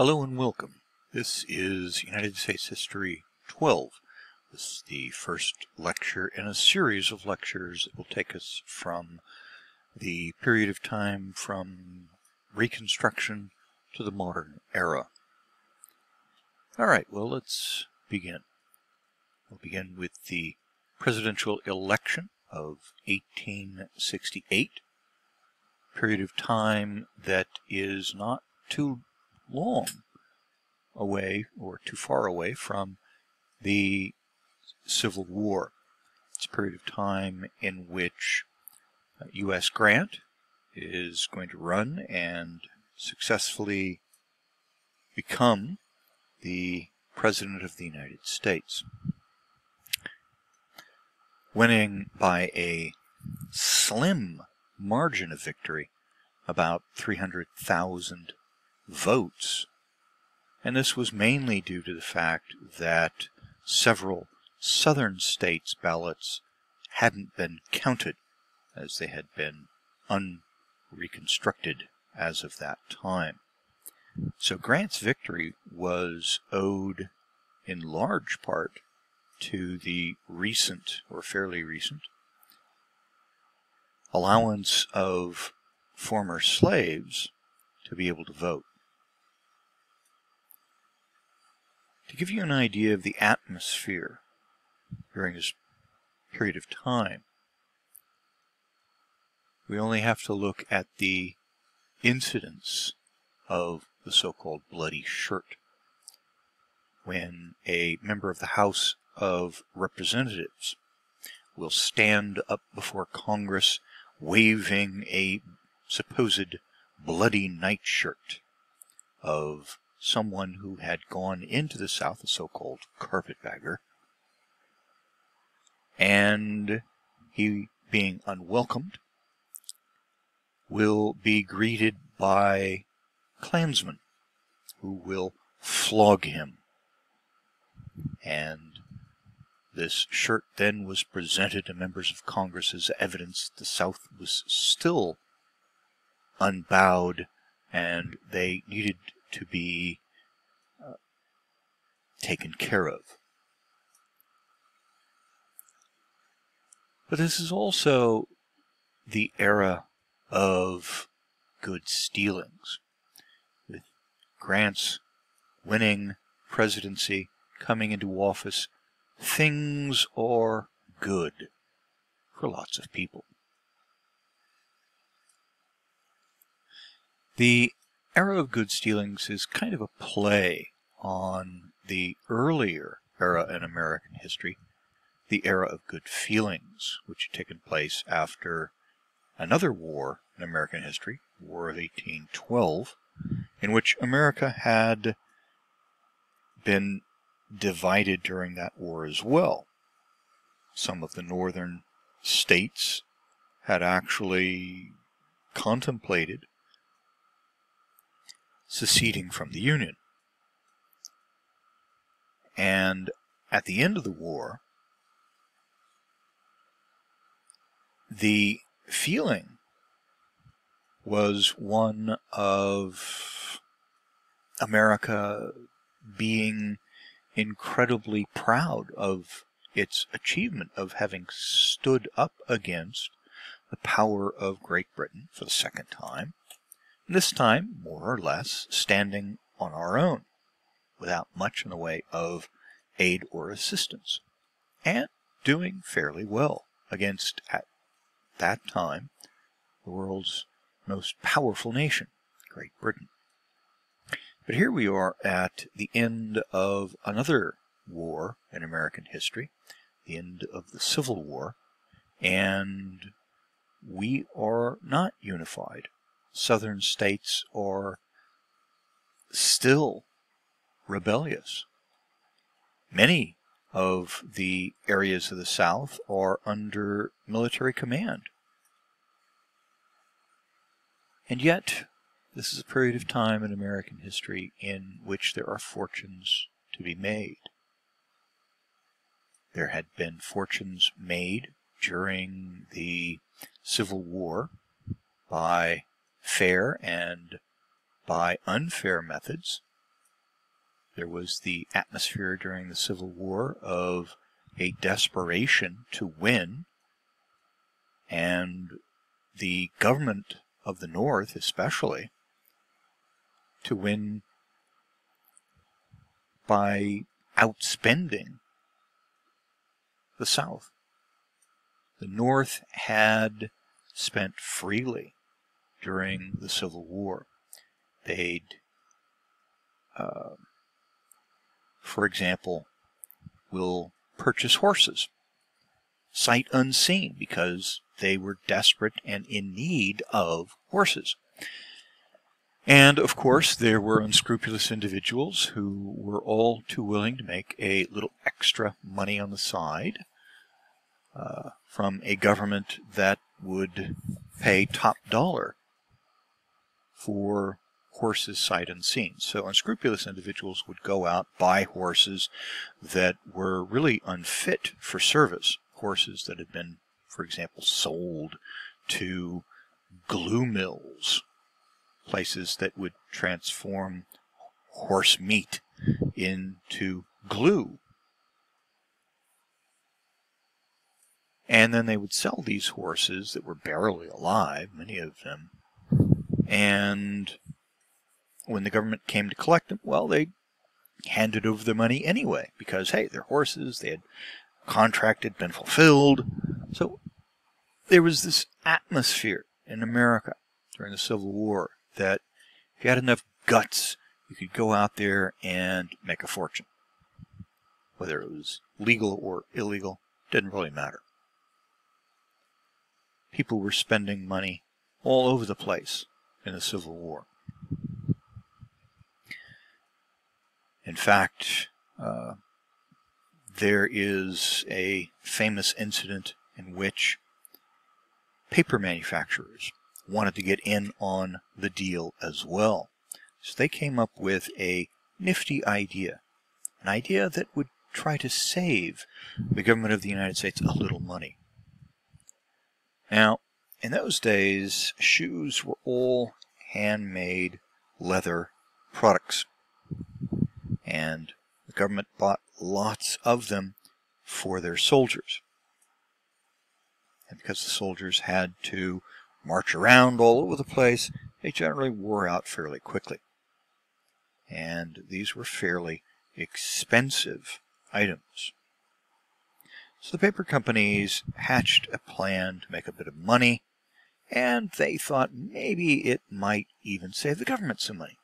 Hello and welcome. This is United States History 12. This is the first lecture in a series of lectures that will take us from the period of time from Reconstruction to the modern era. All right, well, let's begin. We'll begin with the presidential election of 1868, period of time that is not too long away or too far away from the Civil War. It's a period of time in which U.S. Uh, Grant is going to run and successfully become the President of the United States. Winning by a slim margin of victory, about 300,000 votes. And this was mainly due to the fact that several southern states' ballots hadn't been counted, as they had been unreconstructed as of that time. So Grant's victory was owed in large part to the recent, or fairly recent, allowance of former slaves to be able to vote. To give you an idea of the atmosphere during this period of time, we only have to look at the incidents of the so-called bloody shirt. When a member of the House of Representatives will stand up before Congress waving a supposed bloody nightshirt of someone who had gone into the South, a so-called carpetbagger, and he, being unwelcomed, will be greeted by Klansmen who will flog him. And this shirt then was presented to members of Congress as evidence that the South was still unbowed and they needed to be uh, taken care of. But this is also the era of good stealings, with Grant's winning presidency, coming into office, things are good for lots of people. The era of good stealings is kind of a play on the earlier era in American history, the era of good feelings, which had taken place after another war in American history, War of 1812, in which America had been divided during that war as well. Some of the northern states had actually contemplated seceding from the Union. And at the end of the war, the feeling was one of America being incredibly proud of its achievement of having stood up against the power of Great Britain for the second time this time, more or less, standing on our own, without much in the way of aid or assistance, and doing fairly well against, at that time, the world's most powerful nation, Great Britain. But here we are at the end of another war in American history, the end of the Civil War, and we are not unified southern states are still rebellious. Many of the areas of the South are under military command. And yet, this is a period of time in American history in which there are fortunes to be made. There had been fortunes made during the Civil War by fair and by unfair methods There was the atmosphere during the Civil War of a desperation to win, and the government of the North, especially, to win by outspending the South. The North had spent freely during the Civil War. They'd, uh, for example, will purchase horses, sight unseen, because they were desperate and in need of horses. And of course, there were unscrupulous individuals who were all too willing to make a little extra money on the side uh, from a government that would pay top dollar for horses sight unseen. So unscrupulous individuals would go out, buy horses that were really unfit for service, horses that had been, for example, sold to glue mills places that would transform horse meat into glue. And then they would sell these horses that were barely alive, many of them. And when the government came to collect them, well, they handed over the money anyway, because, hey, they're horses, they had contracted, been fulfilled. So there was this atmosphere in America during the Civil War that if you had enough guts, you could go out there and make a fortune. Whether it was legal or illegal, didn't really matter. People were spending money all over the place in the Civil War. In fact, uh, there is a famous incident in which paper manufacturers wanted to get in on the deal as well. So they came up with a nifty idea, an idea that would try to save the government of the United States a little money. Now, in those days, shoes were all handmade leather products. And the government bought lots of them for their soldiers. And because the soldiers had to march around all over the place, they generally wore out fairly quickly. And these were fairly expensive items. So the paper companies hatched a plan to make a bit of money, and they thought maybe it might even save the government some money.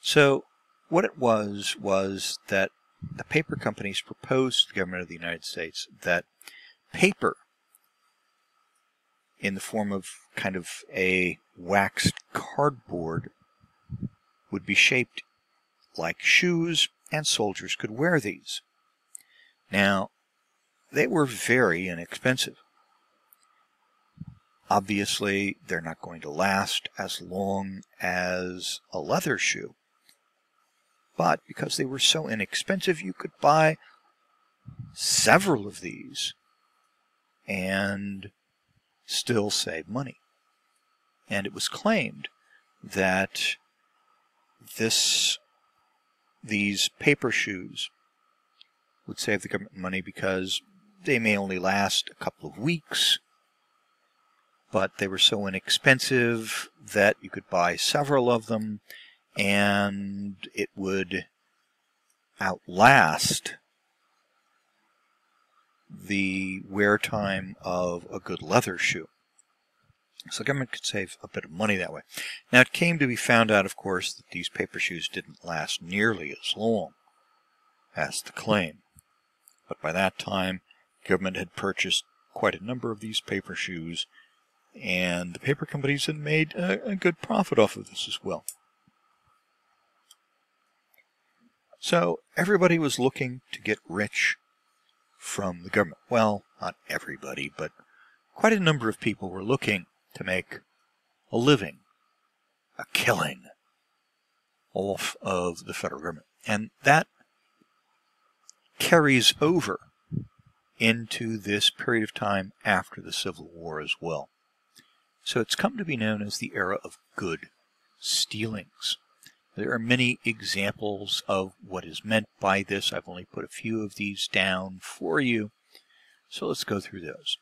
So what it was was that the paper companies proposed to the government of the United States that paper in the form of kind of a waxed cardboard would be shaped like shoes, and soldiers could wear these. Now, they were very inexpensive. Obviously, they're not going to last as long as a leather shoe. But because they were so inexpensive, you could buy several of these and still save money. And it was claimed that this these paper shoes would save the government money because they may only last a couple of weeks, but they were so inexpensive that you could buy several of them and it would outlast the wear time of a good leather shoe. So the government could save a bit of money that way. Now it came to be found out, of course, that these paper shoes didn't last nearly as long as the claim. But by that time, government had purchased quite a number of these paper shoes, and the paper companies had made a, a good profit off of this as well. So everybody was looking to get rich from the government. Well, not everybody, but quite a number of people were looking to make a living, a killing off of the federal government. And that carries over into this period of time after the Civil War as well. So it's come to be known as the era of good stealings. There are many examples of what is meant by this. I've only put a few of these down for you. So let's go through those.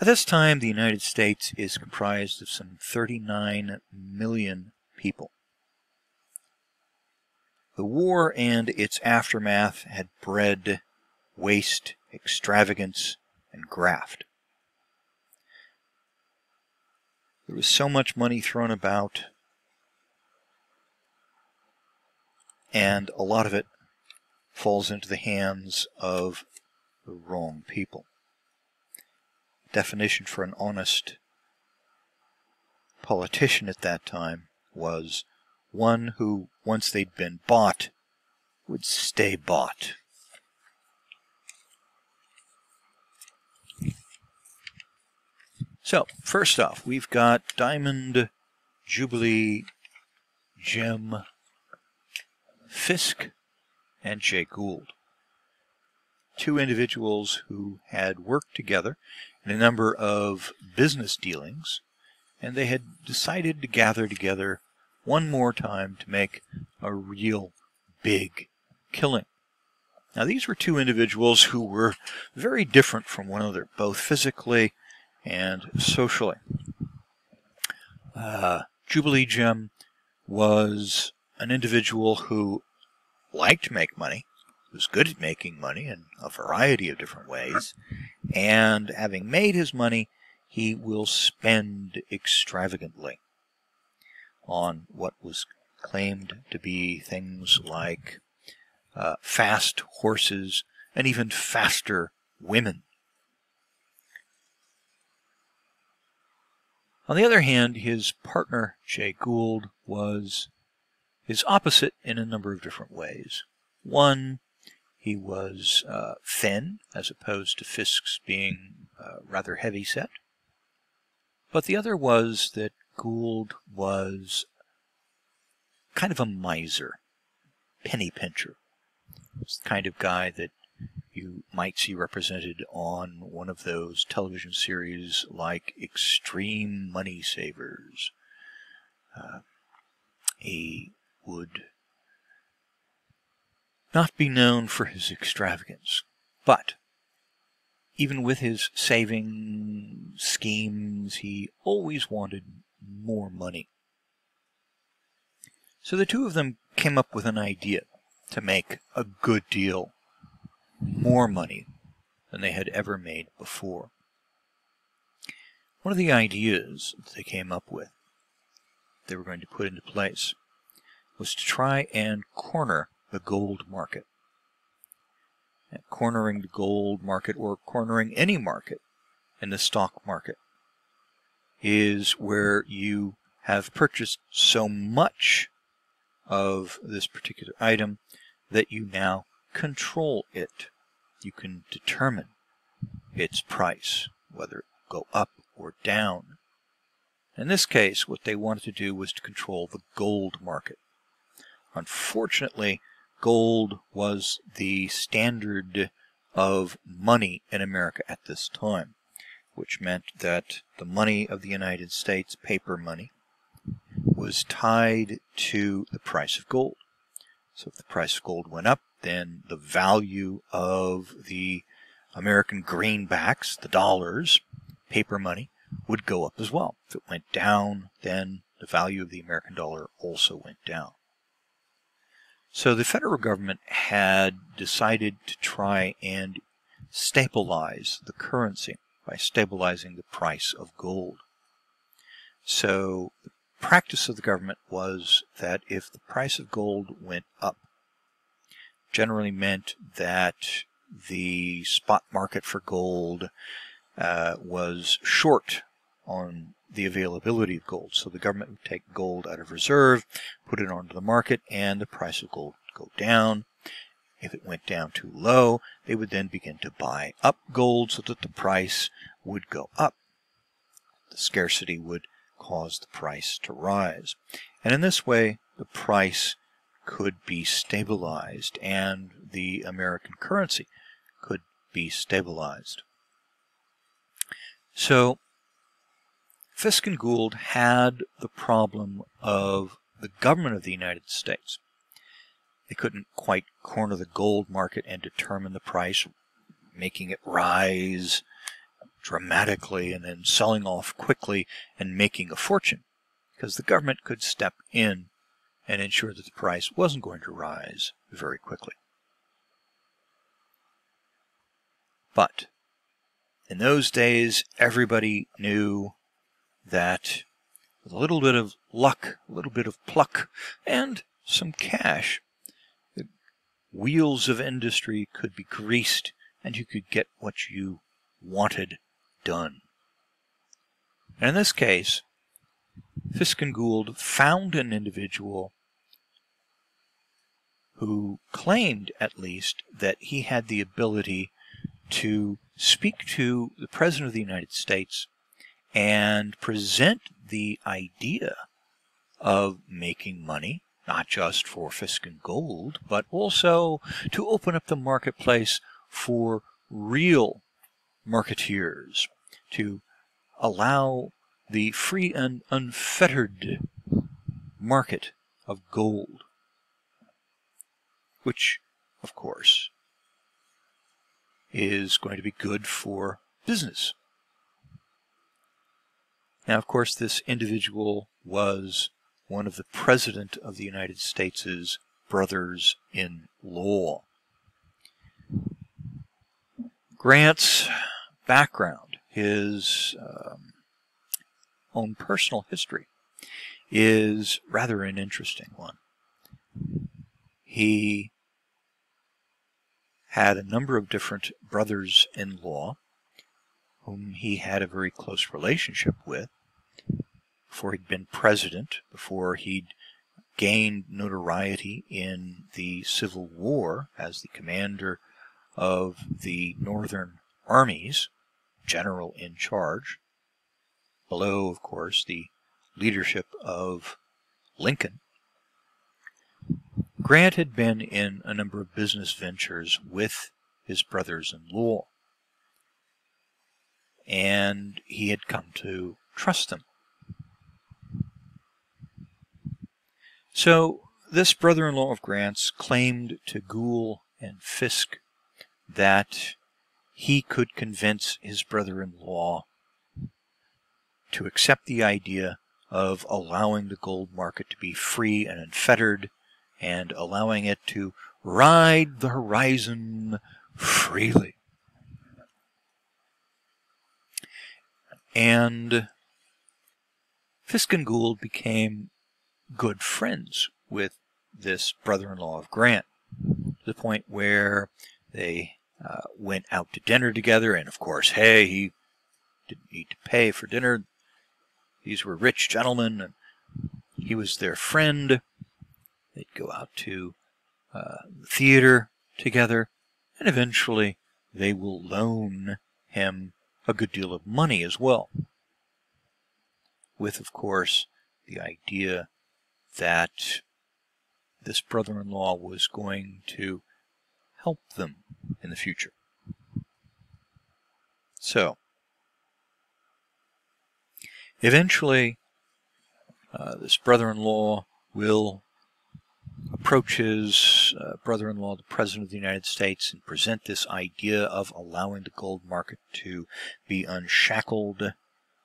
At this time, the United States is comprised of some 39 million people. The war and its aftermath had bred waste, extravagance, and graft. There was so much money thrown about, and a lot of it falls into the hands of the wrong people. Definition for an honest politician at that time was one who, once they'd been bought, would stay bought. So, first off, we've got Diamond, Jubilee, Jim, Fisk, and Jay Gould. Two individuals who had worked together in a number of business dealings, and they had decided to gather together one more time to make a real big killing. Now, these were two individuals who were very different from one another, both physically and socially. Uh, Jubilee Jim was an individual who liked to make money, was good at making money in a variety of different ways, and having made his money, he will spend extravagantly on what was claimed to be things like uh, fast horses and even faster women. On the other hand, his partner, Jay Gould, was his opposite in a number of different ways. One, he was uh, thin, as opposed to Fisk's being uh, rather heavy set. But the other was that Gould was kind of a miser, penny pincher. It's the kind of guy that you might see represented on one of those television series like Extreme Money Savers. Uh, he would not be known for his extravagance, but even with his saving schemes, he always wanted more money. So the two of them came up with an idea to make a good deal more money than they had ever made before. One of the ideas that they came up with, they were going to put into place, was to try and corner the gold market. And cornering the gold market or cornering any market in the stock market is where you have purchased so much of this particular item that you now control it. You can determine its price, whether it will go up or down. In this case, what they wanted to do was to control the gold market. Unfortunately, gold was the standard of money in America at this time, which meant that the money of the United States, paper money, was tied to the price of gold. So if the price of gold went up, then the value of the American greenbacks, the dollars, paper money, would go up as well. If it went down, then the value of the American dollar also went down. So the federal government had decided to try and stabilize the currency by stabilizing the price of gold. So the practice of the government was that if the price of gold went up, generally meant that the spot market for gold uh, was short on the availability of gold. So the government would take gold out of reserve, put it onto the market, and the price of gold would go down. If it went down too low, they would then begin to buy up gold so that the price would go up. The scarcity would cause the price to rise. And in this way, the price could be stabilized and the American currency could be stabilized. So Fisk and Gould had the problem of the government of the United States. They couldn't quite corner the gold market and determine the price, making it rise dramatically and then selling off quickly and making a fortune because the government could step in and ensure that the price wasn't going to rise very quickly. But in those days, everybody knew that with a little bit of luck, a little bit of pluck, and some cash, the wheels of industry could be greased and you could get what you wanted done. And in this case, Fisk and Gould found an individual who claimed, at least, that he had the ability to speak to the President of the United States and present the idea of making money, not just for Fisk and Gould, but also to open up the marketplace for real marketeers, to allow the free and unfettered market of gold, which, of course, is going to be good for business. Now, of course, this individual was one of the President of the United States' brothers in law. Grant's background, his um, own personal history, is rather an interesting one. He had a number of different brothers in law whom he had a very close relationship with before he'd been president, before he'd gained notoriety in the Civil War as the commander of the Northern armies, general in charge, below, of course, the leadership of Lincoln. Grant had been in a number of business ventures with his brothers in law and he had come to trust them. So this brother-in-law of Grant's claimed to Gould and Fisk that he could convince his brother-in-law to accept the idea of allowing the gold market to be free and unfettered and allowing it to ride the horizon freely. And Fisk and Gould became good friends with this brother-in-law of Grant, to the point where they uh, went out to dinner together, and of course, hey, he didn't need to pay for dinner. These were rich gentlemen, and he was their friend. They'd go out to uh, the theater together, and eventually they will loan him a good deal of money as well. With, of course, the idea that this brother-in-law was going to help them in the future. So, eventually, uh, this brother-in-law will approach his uh, brother-in-law, the President of the United States, and present this idea of allowing the gold market to be unshackled,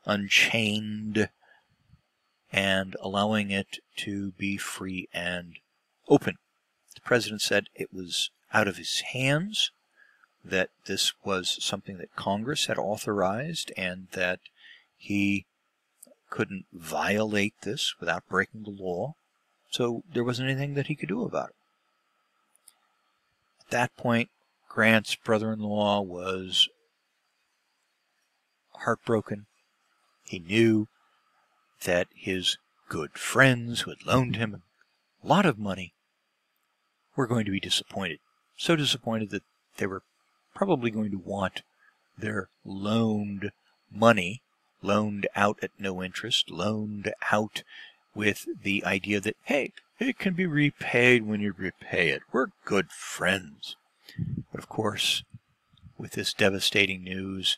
unchained, and allowing it to be free and open. The President said it was out of his hands, that this was something that Congress had authorized, and that he couldn't violate this without breaking the law. So there wasn't anything that he could do about it. At that point, Grant's brother-in-law was heartbroken. He knew that his good friends who had loaned him a lot of money were going to be disappointed. So disappointed that they were probably going to want their loaned money, loaned out at no interest, loaned out with the idea that, hey, it can be repaid when you repay it. We're good friends. But of course, with this devastating news,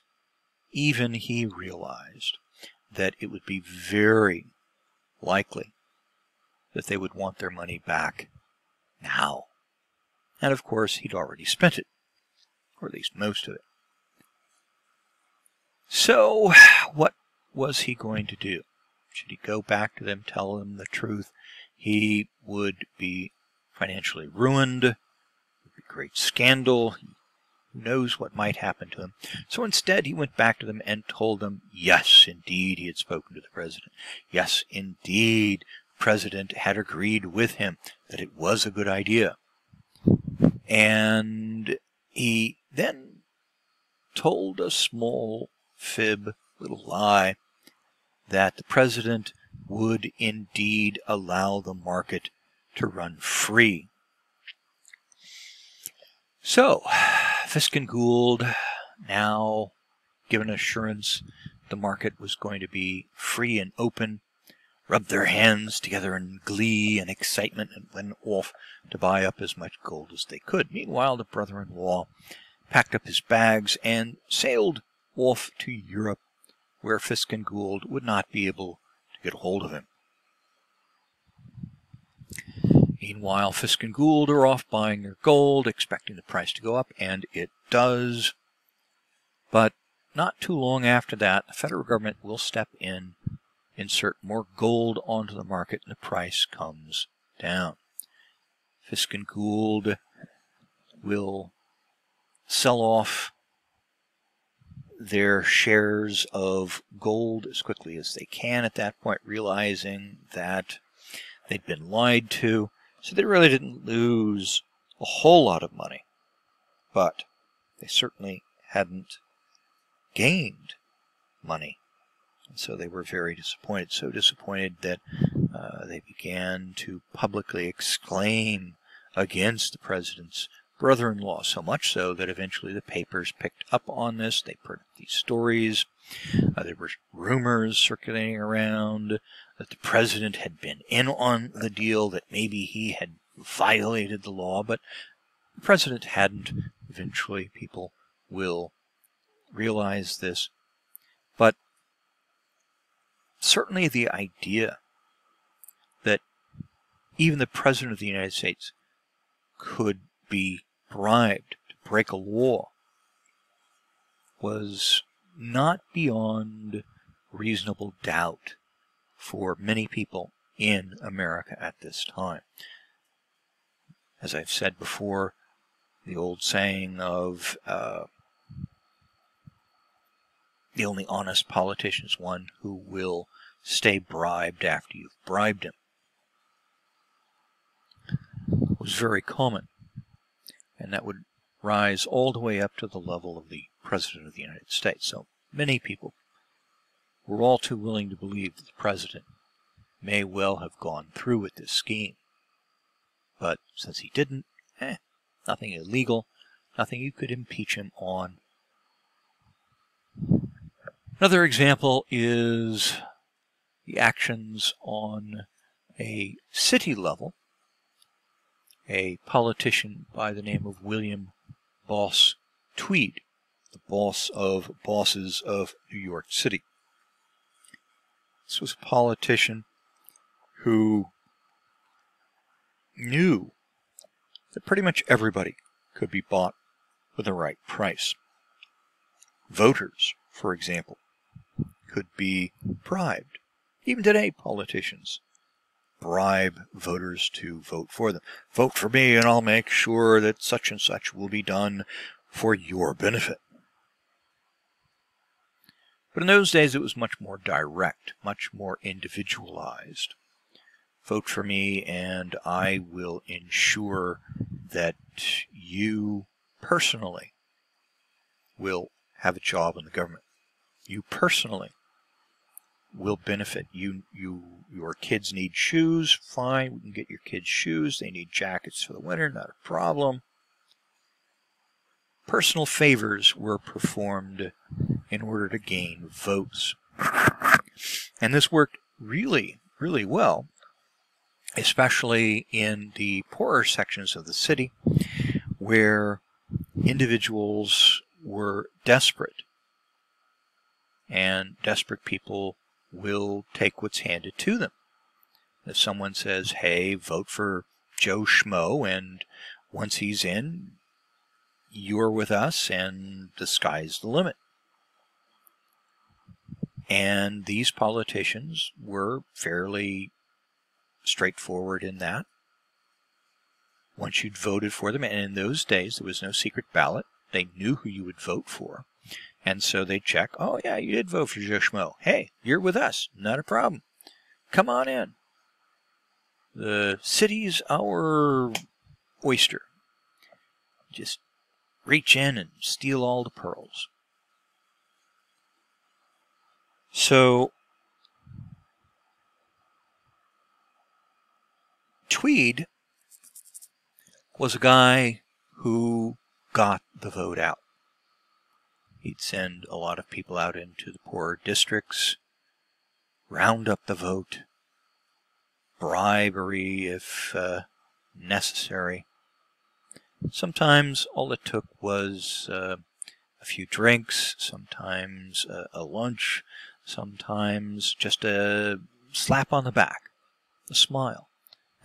even he realized that it would be very likely that they would want their money back now. And of course, he'd already spent it, or at least most of it. So, what was he going to do? Should he go back to them, tell them the truth? He would be financially ruined. It would be a great scandal. Who knows what might happen to him? So instead, he went back to them and told them, yes, indeed, he had spoken to the president. Yes, indeed, the president had agreed with him that it was a good idea. And he then told a small fib, little lie, that the president would indeed allow the market to run free. So, Fisk and Gould now given assurance the market was going to be free and open, rubbed their hands together in glee and excitement and went off to buy up as much gold as they could. Meanwhile, the brother-in-law packed up his bags and sailed off to Europe, where Fisk and Gould would not be able to get hold of him. Meanwhile, Fisk and Gould are off buying their gold, expecting the price to go up, and it does. But not too long after that, the federal government will step in, insert more gold onto the market, and the price comes down. Fisk and Gould will sell off their shares of gold as quickly as they can at that point, realizing that they'd been lied to. So they really didn't lose a whole lot of money, but they certainly hadn't gained money. And so they were very disappointed, so disappointed that uh, they began to publicly exclaim against the president's brother-in-law, so much so that eventually the papers picked up on this. They printed these stories. Uh, there were rumors circulating around that the president had been in on the deal, that maybe he had violated the law, but the president hadn't. Eventually, people will realize this. But certainly the idea that even the president of the United States could be bribed to break a law was not beyond reasonable doubt for many people in America at this time. As I've said before, the old saying of uh, the only honest politician is one who will stay bribed after you've bribed him was very common and that would rise all the way up to the level of the President of the United States. So many people were all too willing to believe that the President may well have gone through with this scheme. But since he didn't, eh, nothing illegal, nothing you could impeach him on. Another example is the actions on a city level a politician by the name of William Boss Tweed, the boss of bosses of New York City. This was a politician who knew that pretty much everybody could be bought for the right price. Voters, for example, could be bribed. Even today, politicians bribe voters to vote for them. Vote for me and I'll make sure that such and such will be done for your benefit. But in those days it was much more direct, much more individualized. Vote for me and I will ensure that you personally will have a job in the government. You personally will benefit. You, you, your kids need shoes. Fine, we can get your kids shoes. They need jackets for the winter. Not a problem. Personal favors were performed in order to gain votes. And this worked really, really well, especially in the poorer sections of the city where individuals were desperate and desperate people will take what's handed to them. If someone says, hey, vote for Joe Schmo, and once he's in, you're with us, and the sky's the limit. And these politicians were fairly straightforward in that. Once you'd voted for them, and in those days there was no secret ballot, they knew who you would vote for. And so they'd check, oh yeah, you did vote for Joe Schmo. Hey, you're with us. Not a problem. Come on in. The city's our oyster. Just reach in and steal all the pearls. So, Tweed was a guy who got the vote out. He'd send a lot of people out into the poorer districts, round up the vote, bribery if uh, necessary. Sometimes all it took was uh, a few drinks, sometimes a, a lunch, sometimes just a slap on the back, a smile,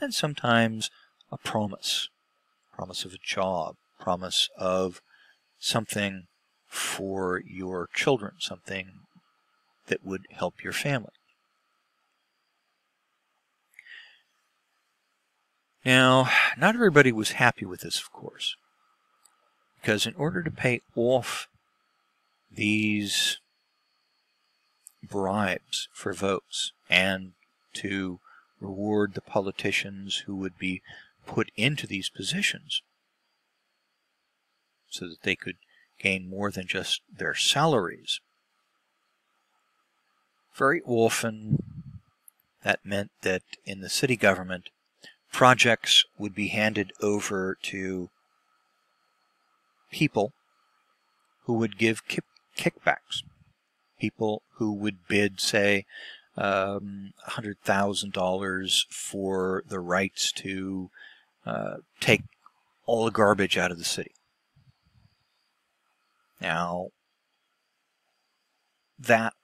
and sometimes a promise. Promise of a job, promise of something for your children, something that would help your family. Now, not everybody was happy with this, of course, because in order to pay off these bribes for votes and to reward the politicians who would be put into these positions so that they could gain more than just their salaries. Very often that meant that in the city government, projects would be handed over to people who would give kickbacks. People who would bid, say, um, $100,000 for the rights to uh, take all the garbage out of the city. Now, that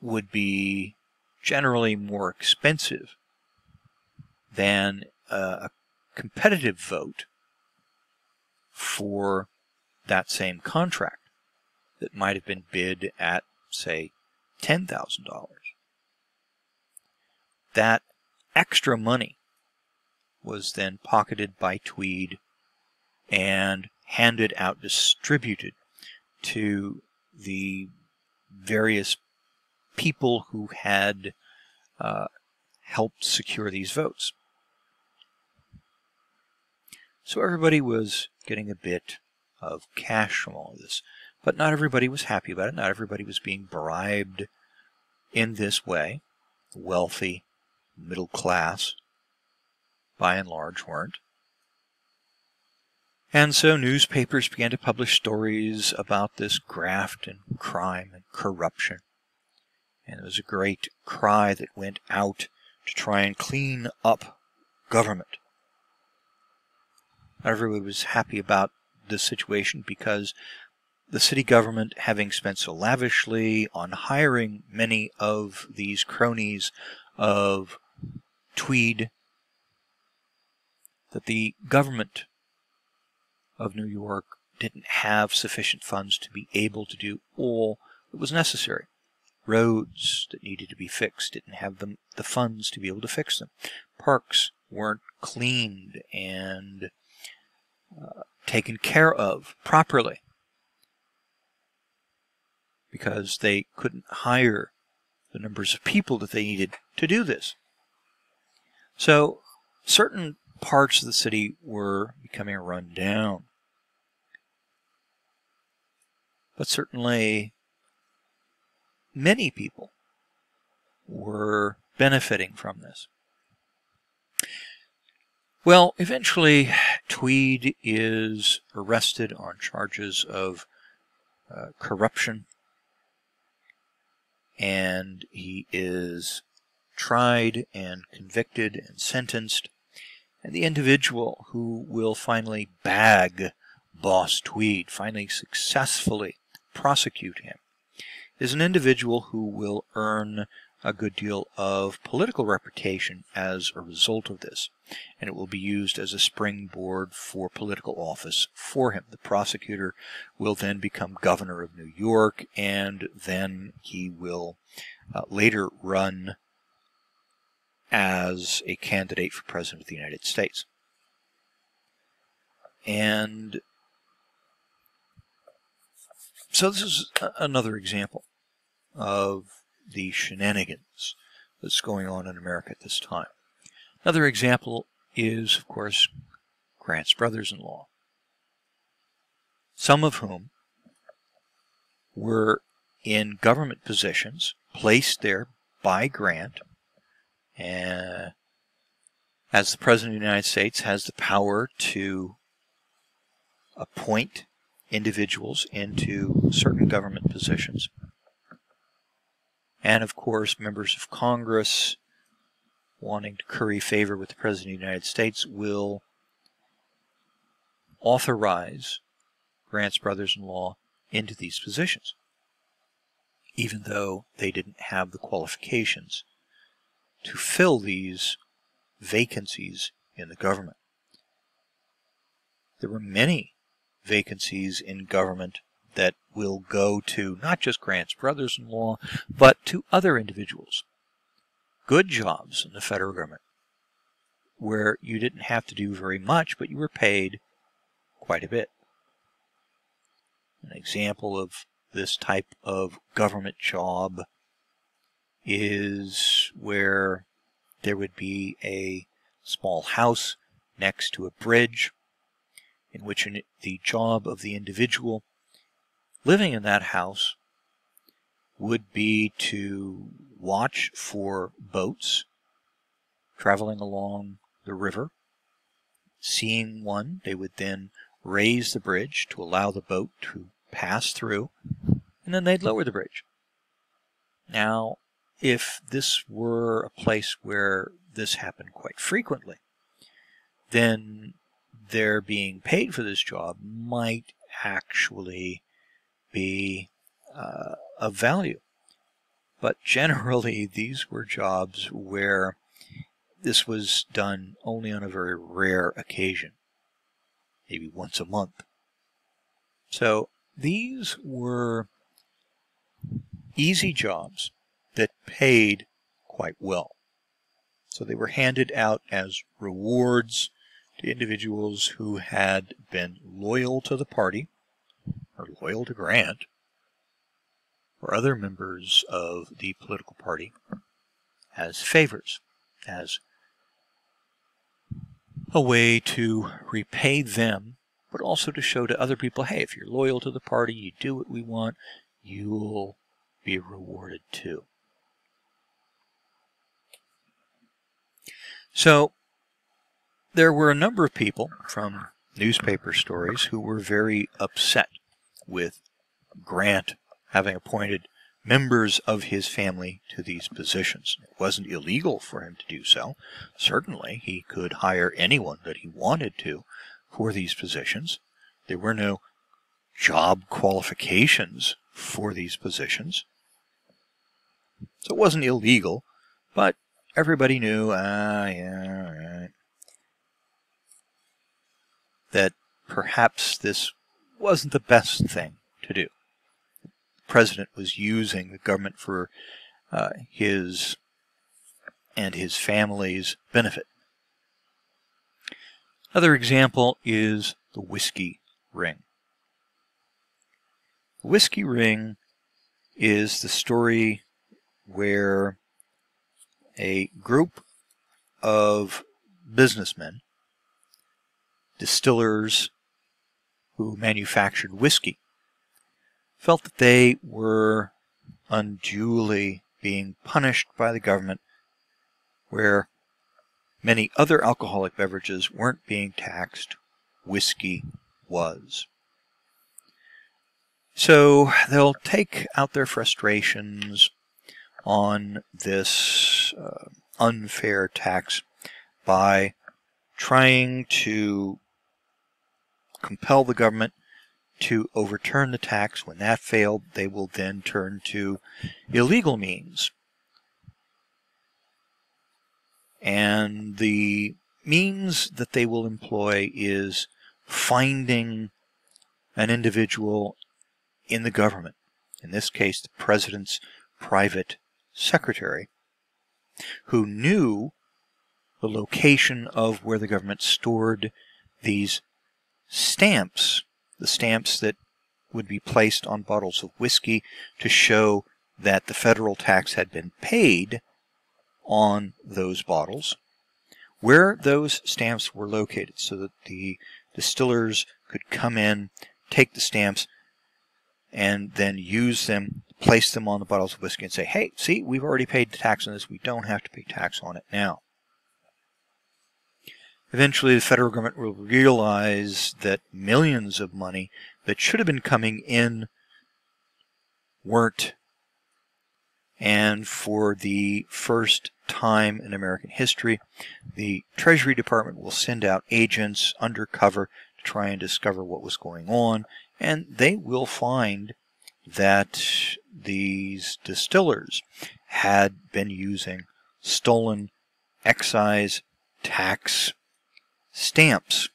would be generally more expensive than a competitive vote for that same contract that might have been bid at, say, $10,000. That extra money was then pocketed by Tweed and handed out, distributed to the various people who had uh, helped secure these votes. So everybody was getting a bit of cash from all of this. But not everybody was happy about it. Not everybody was being bribed in this way. The wealthy, middle class, by and large, weren't. And so newspapers began to publish stories about this graft and crime and corruption. And it was a great cry that went out to try and clean up government. Everyone was happy about this situation because the city government, having spent so lavishly on hiring many of these cronies of Tweed, that the government of New York didn't have sufficient funds to be able to do all that was necessary. Roads that needed to be fixed didn't have the, the funds to be able to fix them. Parks weren't cleaned and uh, taken care of properly because they couldn't hire the numbers of people that they needed to do this. So certain parts of the city were becoming run down. But certainly many people were benefiting from this. Well, eventually, Tweed is arrested on charges of uh, corruption, and he is tried and convicted and sentenced. And the individual who will finally bag Boss Tweed, finally successfully prosecute him, is an individual who will earn a good deal of political reputation as a result of this, and it will be used as a springboard for political office for him. The prosecutor will then become governor of New York, and then he will uh, later run as a candidate for president of the United States. And so this is another example of the shenanigans that's going on in America at this time. Another example is, of course, Grant's brothers-in-law, some of whom were in government positions placed there by Grant and as the President of the United States has the power to appoint individuals into certain government positions. And of course, members of Congress wanting to curry favor with the President of the United States will authorize Grant's brothers-in-law into these positions, even though they didn't have the qualifications to fill these vacancies in the government. There were many vacancies in government that will go to not just Grant's brothers in law, but to other individuals. Good jobs in the federal government where you didn't have to do very much, but you were paid quite a bit. An example of this type of government job is where there would be a small house next to a bridge in which the job of the individual living in that house would be to watch for boats traveling along the river. Seeing one, they would then raise the bridge to allow the boat to pass through, and then they'd lower the bridge. Now, if this were a place where this happened quite frequently, then their being paid for this job might actually be uh, of value. But generally, these were jobs where this was done only on a very rare occasion, maybe once a month. So these were easy jobs that paid quite well. So they were handed out as rewards to individuals who had been loyal to the party, or loyal to Grant, or other members of the political party as favors, as a way to repay them, but also to show to other people, hey, if you're loyal to the party, you do what we want, you'll be rewarded too. So there were a number of people from newspaper stories who were very upset with Grant having appointed members of his family to these positions. It wasn't illegal for him to do so. Certainly, he could hire anyone that he wanted to for these positions. There were no job qualifications for these positions. So it wasn't illegal, but everybody knew, ah, yeah, right, that perhaps this wasn't the best thing to do. The president was using the government for uh, his and his family's benefit. Another example is the whiskey ring. The whiskey ring is the story where a group of businessmen, distillers who manufactured whiskey, felt that they were unduly being punished by the government where many other alcoholic beverages weren't being taxed, whiskey was. So they'll take out their frustrations on this uh, unfair tax by trying to compel the government to overturn the tax. When that failed, they will then turn to illegal means And the means that they will employ is finding an individual in the government, in this case, the president's private secretary, who knew the location of where the government stored these stamps, the stamps that would be placed on bottles of whiskey to show that the federal tax had been paid on those bottles, where those stamps were located so that the distillers could come in, take the stamps, and then use them, place them on the bottles of whiskey and say, hey, see, we've already paid the tax on this. We don't have to pay tax on it now. Eventually, the federal government will realize that millions of money that should have been coming in weren't. And for the first time in American history, the Treasury Department will send out agents undercover to try and discover what was going on, and they will find that these distillers had been using stolen excise tax stamps.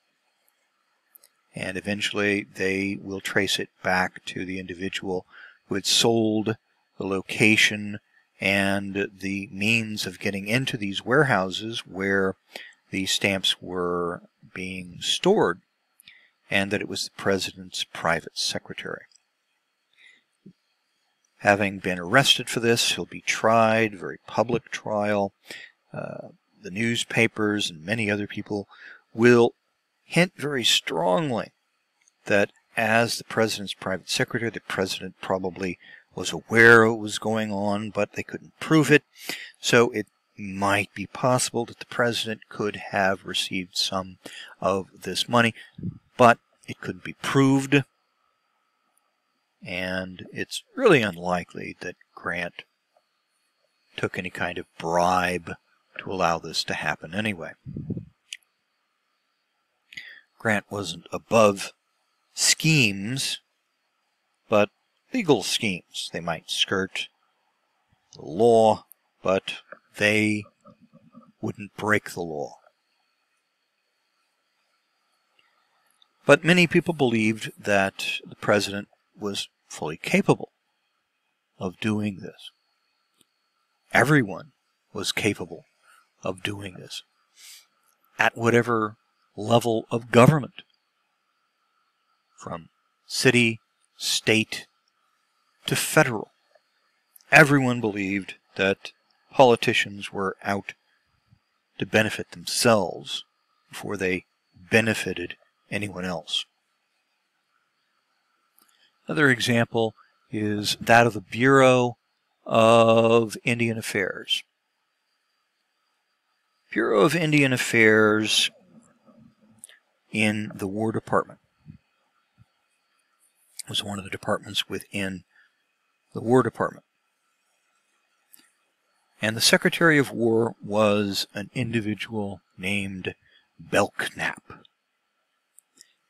And eventually they will trace it back to the individual who had sold the location and the means of getting into these warehouses where these stamps were being stored, and that it was the president's private secretary. Having been arrested for this, he'll be tried, very public trial. Uh, the newspapers and many other people will hint very strongly that as the president's private secretary, the president probably was aware of what was going on, but they couldn't prove it. So it might be possible that the president could have received some of this money, but it couldn't be proved. And it's really unlikely that Grant took any kind of bribe to allow this to happen anyway. Grant wasn't above schemes, but legal schemes. They might skirt the law, but they wouldn't break the law. But many people believed that the president was fully capable of doing this. Everyone was capable of doing this at whatever level of government, from city, state, to federal. Everyone believed that politicians were out to benefit themselves before they benefited anyone else. Another example is that of the Bureau of Indian Affairs. Bureau of Indian Affairs in the War Department. It was one of the departments within the War Department. And the Secretary of War was an individual named Belknap.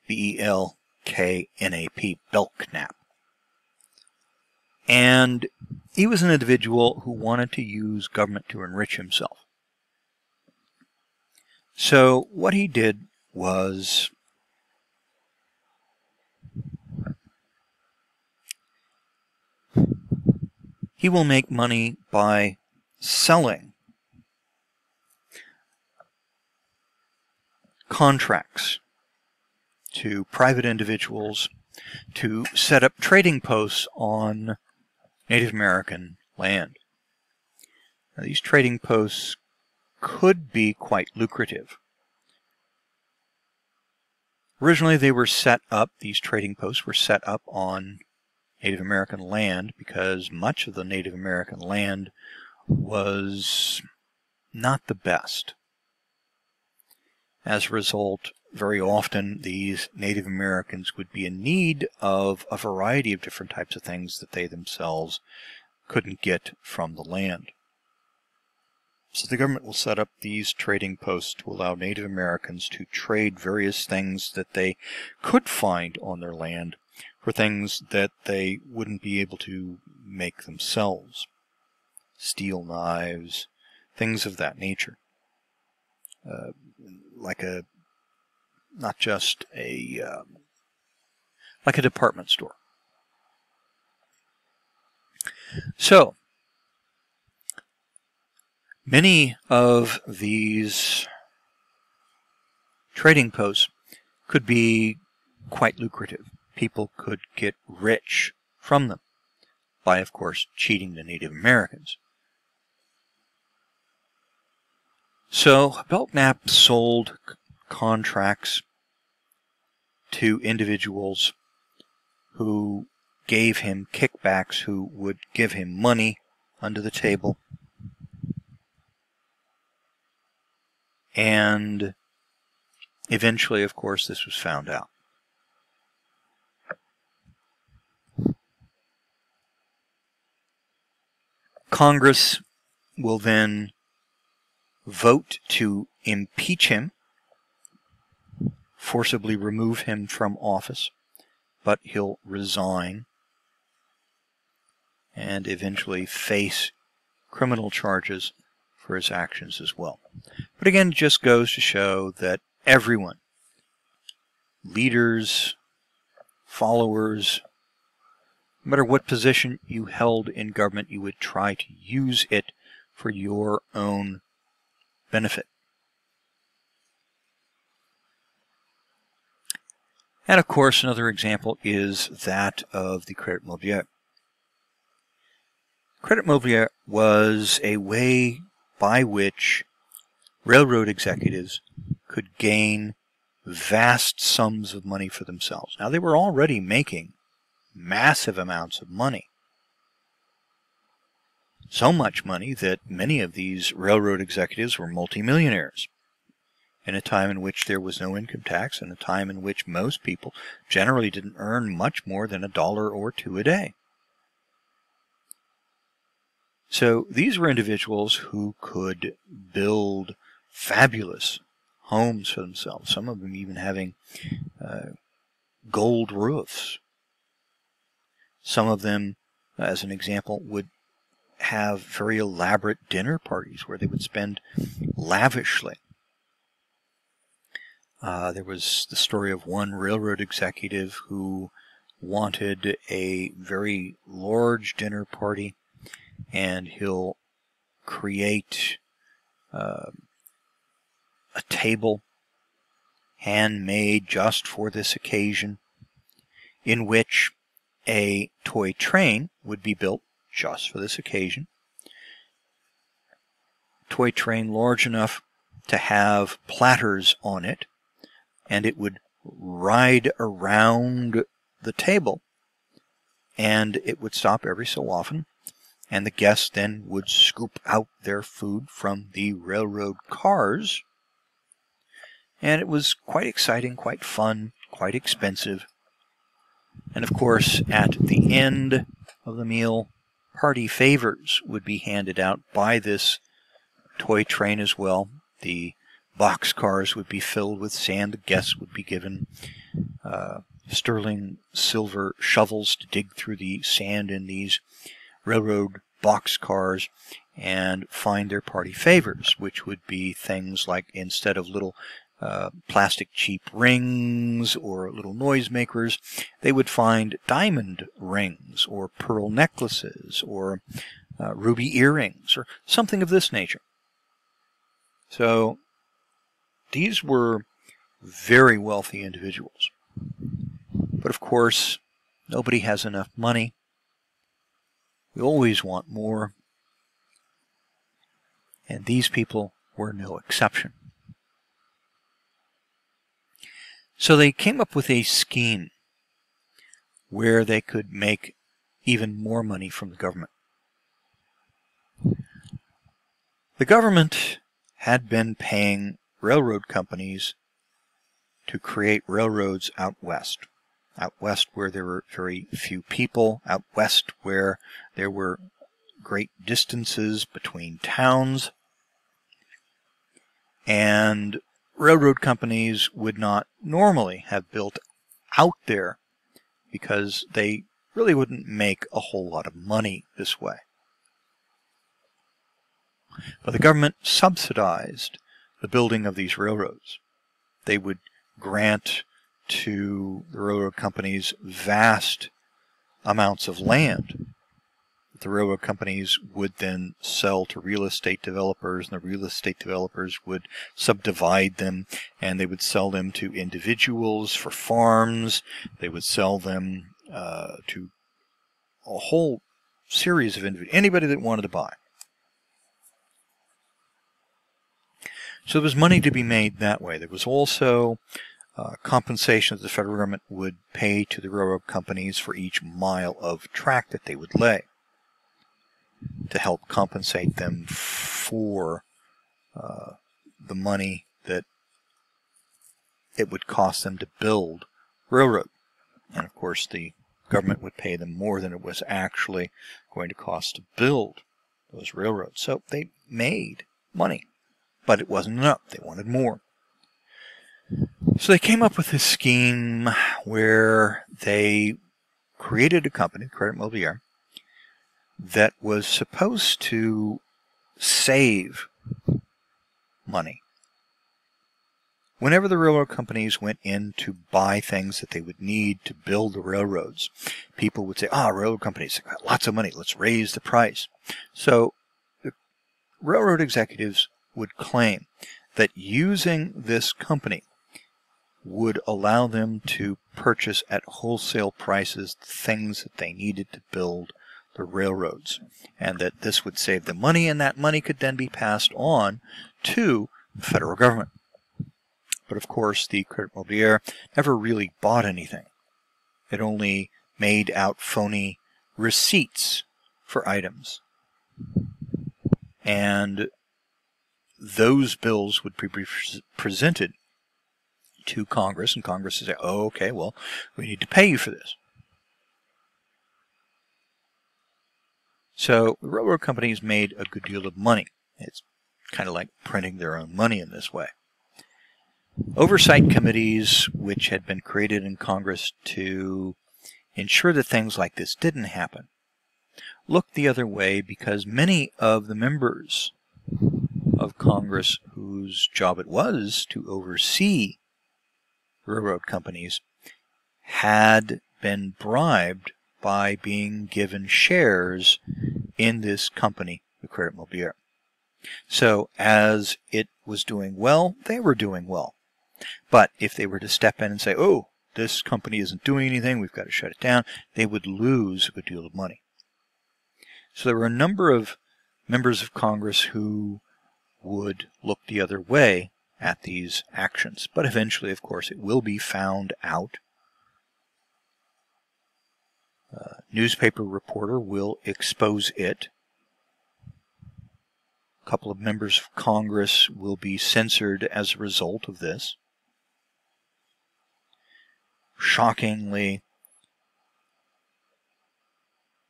B E L K N A P, Belknap. And he was an individual who wanted to use government to enrich himself. So what he did was he will make money by selling contracts to private individuals to set up trading posts on Native American land. Now, these trading posts could be quite lucrative. Originally, they were set up, these trading posts were set up on Native American land because much of the Native American land was not the best. As a result, very often these Native Americans would be in need of a variety of different types of things that they themselves couldn't get from the land. So the government will set up these trading posts to allow Native Americans to trade various things that they could find on their land for things that they wouldn't be able to make themselves. Steel knives, things of that nature. uh, like a not just a um, like a department store. So many of these trading posts could be quite lucrative. People could get rich from them by, of course, cheating the Native Americans. So Belknap sold contracts to individuals who gave him kickbacks, who would give him money under the table. And eventually, of course, this was found out. Congress will then vote to impeach him, forcibly remove him from office, but he'll resign and eventually face criminal charges for his actions as well. But again, it just goes to show that everyone, leaders, followers, no matter what position you held in government, you would try to use it for your own benefit. And of course, another example is that of the Credit Mobilier. Credit Mobilier was a way by which railroad executives could gain vast sums of money for themselves. Now, they were already making massive amounts of money. So much money that many of these railroad executives were multimillionaires in a time in which there was no income tax, in a time in which most people generally didn't earn much more than a dollar or two a day. So these were individuals who could build fabulous homes for themselves, some of them even having uh, gold roofs some of them, as an example, would have very elaborate dinner parties where they would spend lavishly. Uh, there was the story of one railroad executive who wanted a very large dinner party, and he'll create uh, a table handmade just for this occasion, in which a toy train would be built just for this occasion. Toy train large enough to have platters on it, and it would ride around the table, and it would stop every so often, and the guests then would scoop out their food from the railroad cars. And it was quite exciting, quite fun, quite expensive, and of course, at the end of the meal, party favors would be handed out by this toy train as well. The box cars would be filled with sand. The guests would be given uh, sterling silver shovels to dig through the sand in these railroad box cars and find their party favors, which would be things like instead of little uh, plastic cheap rings or little noisemakers, they would find diamond rings or pearl necklaces or uh, ruby earrings or something of this nature. So these were very wealthy individuals. But of course, nobody has enough money. We always want more. And these people were no exception. So they came up with a scheme where they could make even more money from the government. The government had been paying railroad companies to create railroads out west. Out west where there were very few people, out west where there were great distances between towns. And railroad companies would not normally have built out there because they really wouldn't make a whole lot of money this way. But the government subsidized the building of these railroads. They would grant to the railroad companies vast amounts of land the railroad companies would then sell to real estate developers, and the real estate developers would subdivide them and they would sell them to individuals for farms. They would sell them uh, to a whole series of individuals, anybody that wanted to buy. So there was money to be made that way. There was also uh, compensation that the federal government would pay to the railroad companies for each mile of track that they would lay to help compensate them for uh, the money that it would cost them to build railroad. And of course, the government would pay them more than it was actually going to cost to build those railroads. So they made money, but it wasn't enough. They wanted more. So they came up with this scheme where they created a company, Credit Mobilier, that was supposed to save money. Whenever the railroad companies went in to buy things that they would need to build the railroads, people would say, ah, railroad companies got lots of money, let's raise the price. So the railroad executives would claim that using this company would allow them to purchase at wholesale prices things that they needed to build the railroads, and that this would save them money, and that money could then be passed on to the federal government. But of course, the Credit Mobilier never really bought anything. It only made out phony receipts for items. And those bills would be presented to Congress, and Congress would say, oh, okay, well, we need to pay you for this. So the railroad companies made a good deal of money. It's kind of like printing their own money in this way. Oversight committees, which had been created in Congress to ensure that things like this didn't happen, looked the other way because many of the members of Congress whose job it was to oversee railroad companies had been bribed by being given shares in this company, the Credit Mobilier. So as it was doing well, they were doing well. But if they were to step in and say, oh, this company isn't doing anything, we've got to shut it down, they would lose a good deal of money. So there were a number of members of Congress who would look the other way at these actions. But eventually, of course, it will be found out newspaper reporter will expose it. A couple of members of Congress will be censored as a result of this. Shockingly,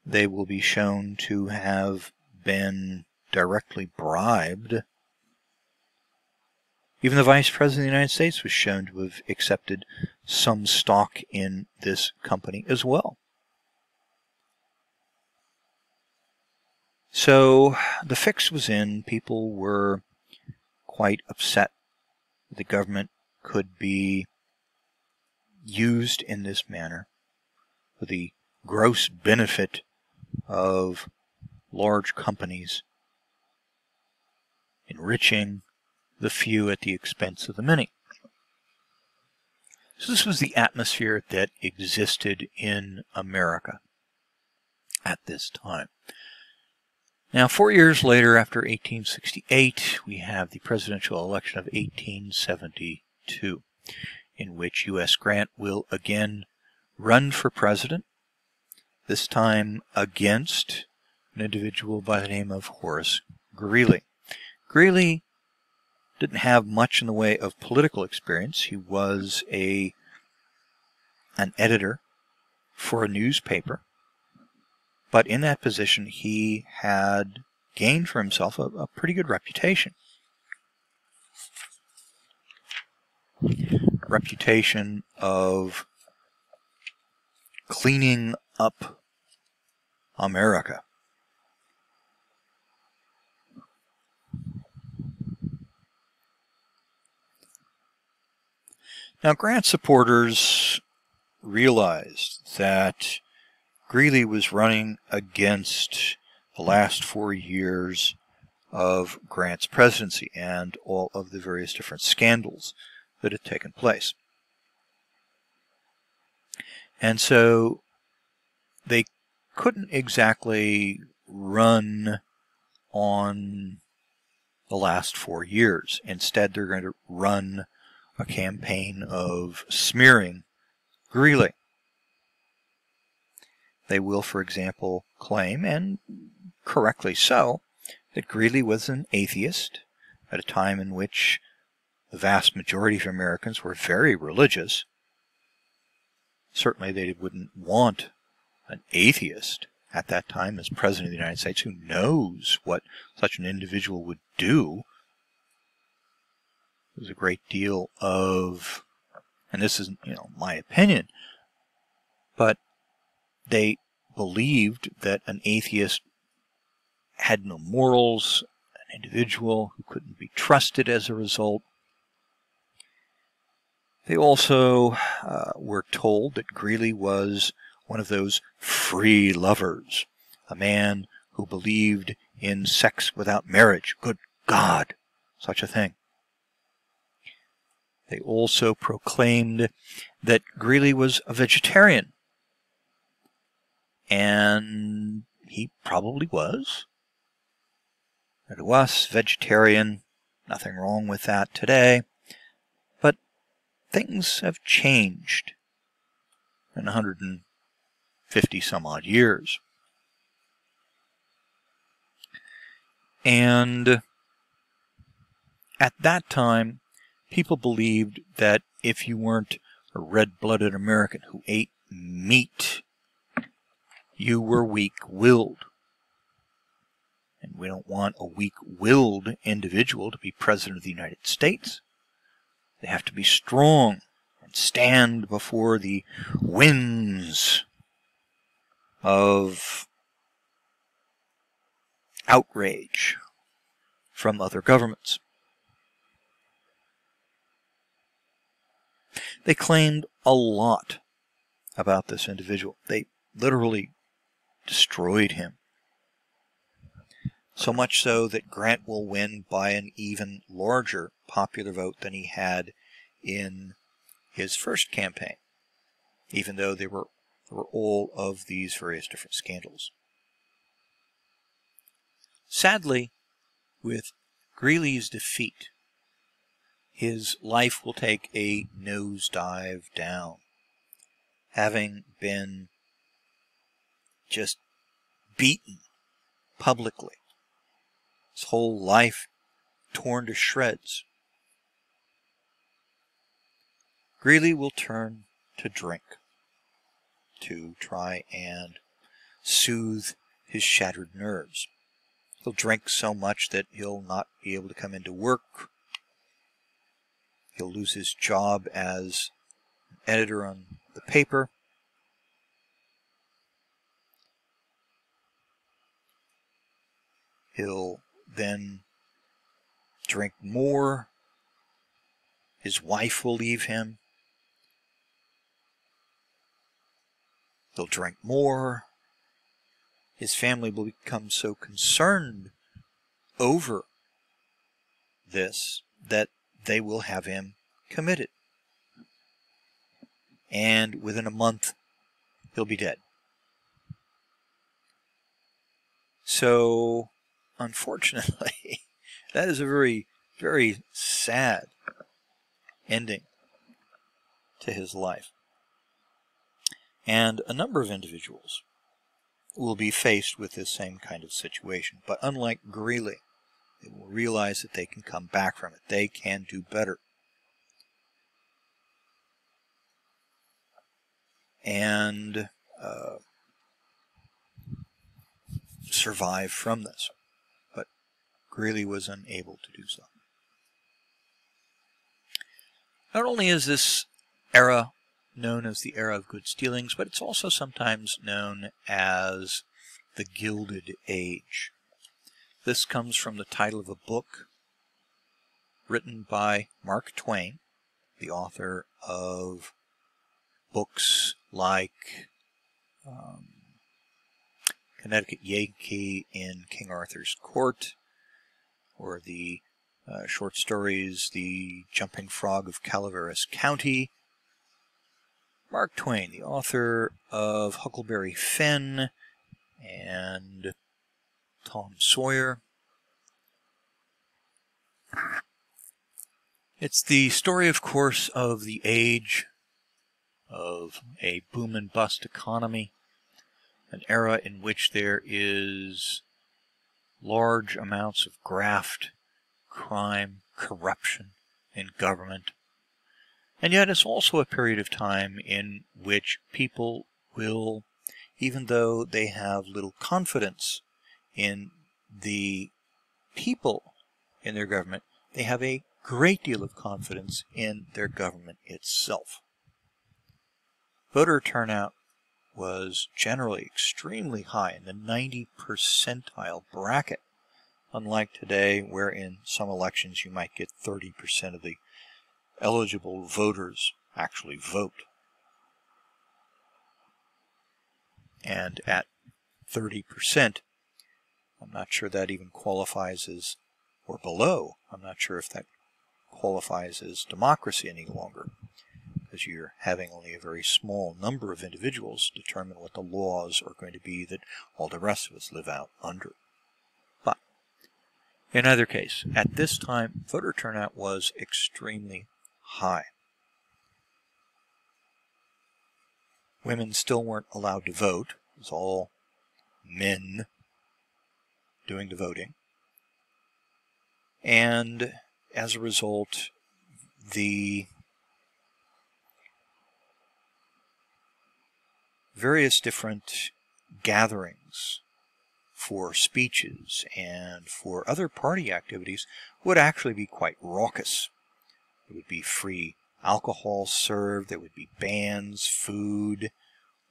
they will be shown to have been directly bribed. Even the Vice President of the United States was shown to have accepted some stock in this company as well. So the fix was in. People were quite upset. The government could be used in this manner for the gross benefit of large companies enriching the few at the expense of the many. So this was the atmosphere that existed in America at this time. Now, four years later, after 1868, we have the presidential election of 1872, in which U.S. Grant will again run for president, this time against an individual by the name of Horace Greeley. Greeley didn't have much in the way of political experience. He was a an editor for a newspaper but in that position, he had gained for himself a, a pretty good reputation. A reputation of cleaning up America. Now, Grant supporters realized that Greeley was running against the last four years of Grant's presidency and all of the various different scandals that had taken place. And so they couldn't exactly run on the last four years. Instead, they're going to run a campaign of smearing Greeley. They will, for example, claim, and correctly so, that Greeley was an atheist at a time in which the vast majority of Americans were very religious. Certainly, they wouldn't want an atheist at that time as President of the United States who knows what such an individual would do. There's a great deal of, and this isn't, you know, my opinion, but they believed that an atheist had no morals, an individual who couldn't be trusted as a result. They also uh, were told that Greeley was one of those free lovers, a man who believed in sex without marriage. Good God, such a thing. They also proclaimed that Greeley was a vegetarian. And he probably was. To was vegetarian, nothing wrong with that today. But things have changed in 100 50 some odd years. And at that time, people believed that if you weren't a red blooded American who ate meat, you were weak willed. And we don't want a weak willed individual to be President of the United States. They have to be strong and stand before the winds of outrage from other governments. They claimed a lot about this individual. They literally destroyed him. So much so that Grant will win by an even larger popular vote than he had in his first campaign, even though there were for all of these various different scandals. Sadly, with Greeley's defeat, his life will take a nosedive down, having been just beaten publicly, his whole life torn to shreds. Greeley will turn to drink to try and soothe his shattered nerves. He'll drink so much that he'll not be able to come into work. He'll lose his job as editor on the paper. He'll then drink more. His wife will leave him. He'll drink more. His family will become so concerned over this that they will have him committed. And within a month, he'll be dead. So, unfortunately, that is a very, very sad ending to his life. And a number of individuals will be faced with this same kind of situation. But unlike Greeley, they will realize that they can come back from it. They can do better. And uh, survive from this. Greeley was unable to do so. Not only is this era known as the era of good stealings, but it's also sometimes known as the Gilded Age. This comes from the title of a book written by Mark Twain the author of books like um, Connecticut Yankee in King Arthur's Court, or the uh, short stories The Jumping Frog of Calaveras County. Mark Twain, the author of Huckleberry Finn and Tom Sawyer. It's the story, of course, of the age of a boom and bust economy, an era in which there is large amounts of graft, crime, corruption in government. And yet it's also a period of time in which people will, even though they have little confidence in the people in their government, they have a great deal of confidence in their government itself. Voter turnout was generally extremely high in the 90 percentile bracket, unlike today where in some elections you might get 30% of the eligible voters actually vote. And at 30%, I'm not sure that even qualifies as, or below, I'm not sure if that qualifies as democracy any longer because you're having only a very small number of individuals determine what the laws are going to be that all the rest of us live out under. But in either case, at this time, voter turnout was extremely high. Women still weren't allowed to vote. It was all men doing the voting. And as a result, the various different gatherings for speeches and for other party activities would actually be quite raucous. There would be free alcohol served, there would be bands, food,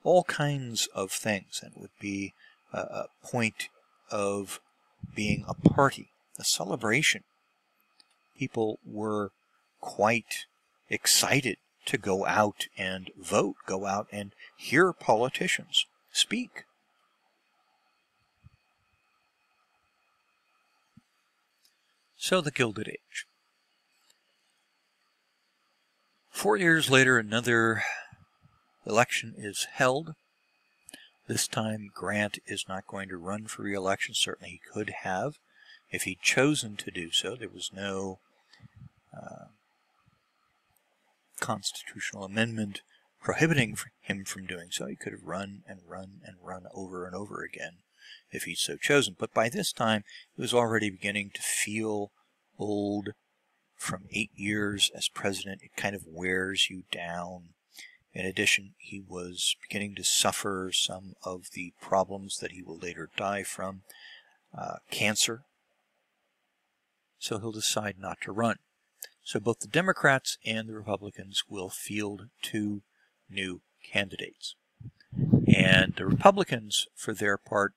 all kinds of things, and it would be a, a point of being a party, a celebration people were quite excited to go out and vote, go out and hear politicians speak. So the Gilded Age. Four years later, another election is held. This time, Grant is not going to run for re-election. Certainly, he could have if he'd chosen to do so. There was no uh, constitutional amendment prohibiting him from doing so. He could have run and run and run over and over again if he'd so chosen. But by this time, he was already beginning to feel old. From eight years as president, it kind of wears you down. In addition, he was beginning to suffer some of the problems that he will later die from uh, cancer. So he'll decide not to run. So both the Democrats and the Republicans will field two new candidates. And the Republicans, for their part,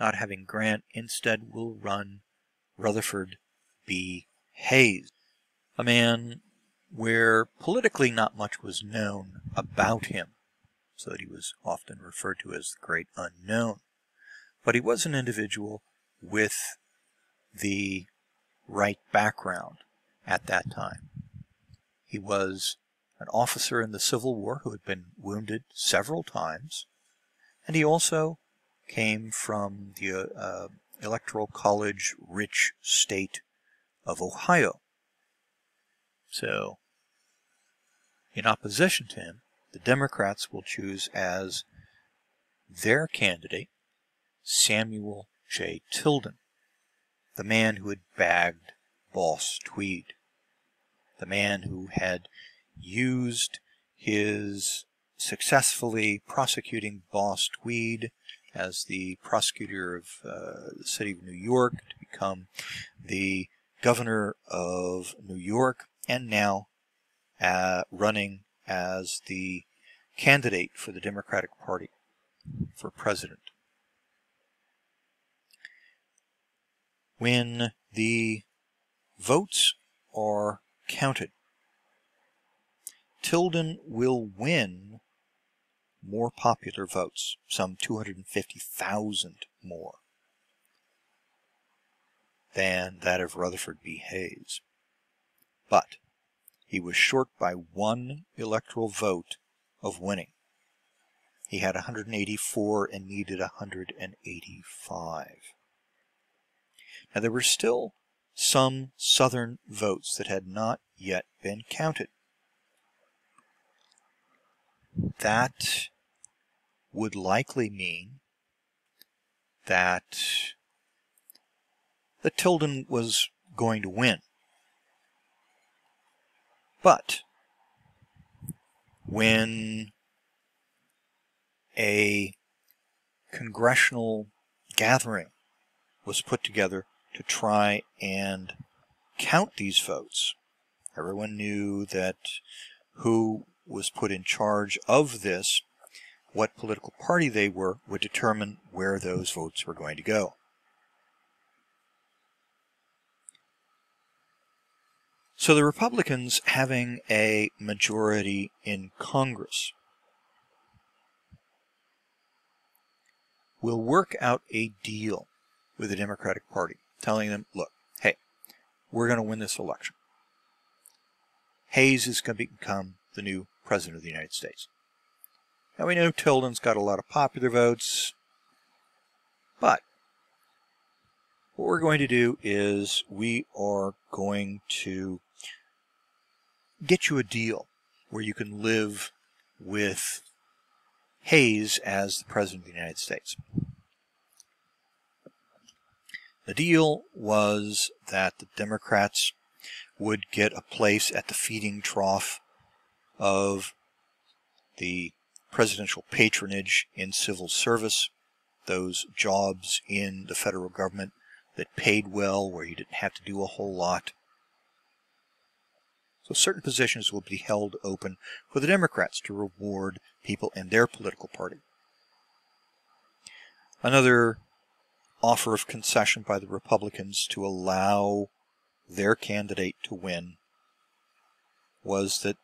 not having Grant, instead will run Rutherford B. Hayes, a man where politically not much was known about him, so that he was often referred to as the great unknown. But he was an individual with the right background at that time. He was an officer in the Civil War who had been wounded several times, and he also came from the uh, Electoral College rich state of Ohio. So, in opposition to him, the Democrats will choose as their candidate Samuel J. Tilden, the man who had bagged Boss Tweed, the man who had used his successfully prosecuting Boss Tweed as the prosecutor of uh, the city of New York to become the governor of New York and now uh, running as the candidate for the Democratic Party for president. When the votes are counted. Tilden will win more popular votes, some 250,000 more than that of Rutherford B. Hayes. But he was short by one electoral vote of winning. He had 184 and needed 185. Now there were still some southern votes that had not yet been counted. That would likely mean that that Tilden was going to win. But when a congressional gathering was put together to try and count these votes, everyone knew that who was put in charge of this, what political party they were, would determine where those votes were going to go. So the Republicans having a majority in Congress will work out a deal with the Democratic Party, telling them, look, hey, we're going to win this election. Hayes is going to become the new President of the United States. Now we know Tilden's got a lot of popular votes, but what we're going to do is we are going to get you a deal where you can live with Hayes as the President of the United States. The deal was that the Democrats would get a place at the feeding trough of the presidential patronage in civil service, those jobs in the federal government that paid well, where you didn't have to do a whole lot. So certain positions will be held open for the Democrats to reward people in their political party. Another offer of concession by the Republicans to allow their candidate to win was that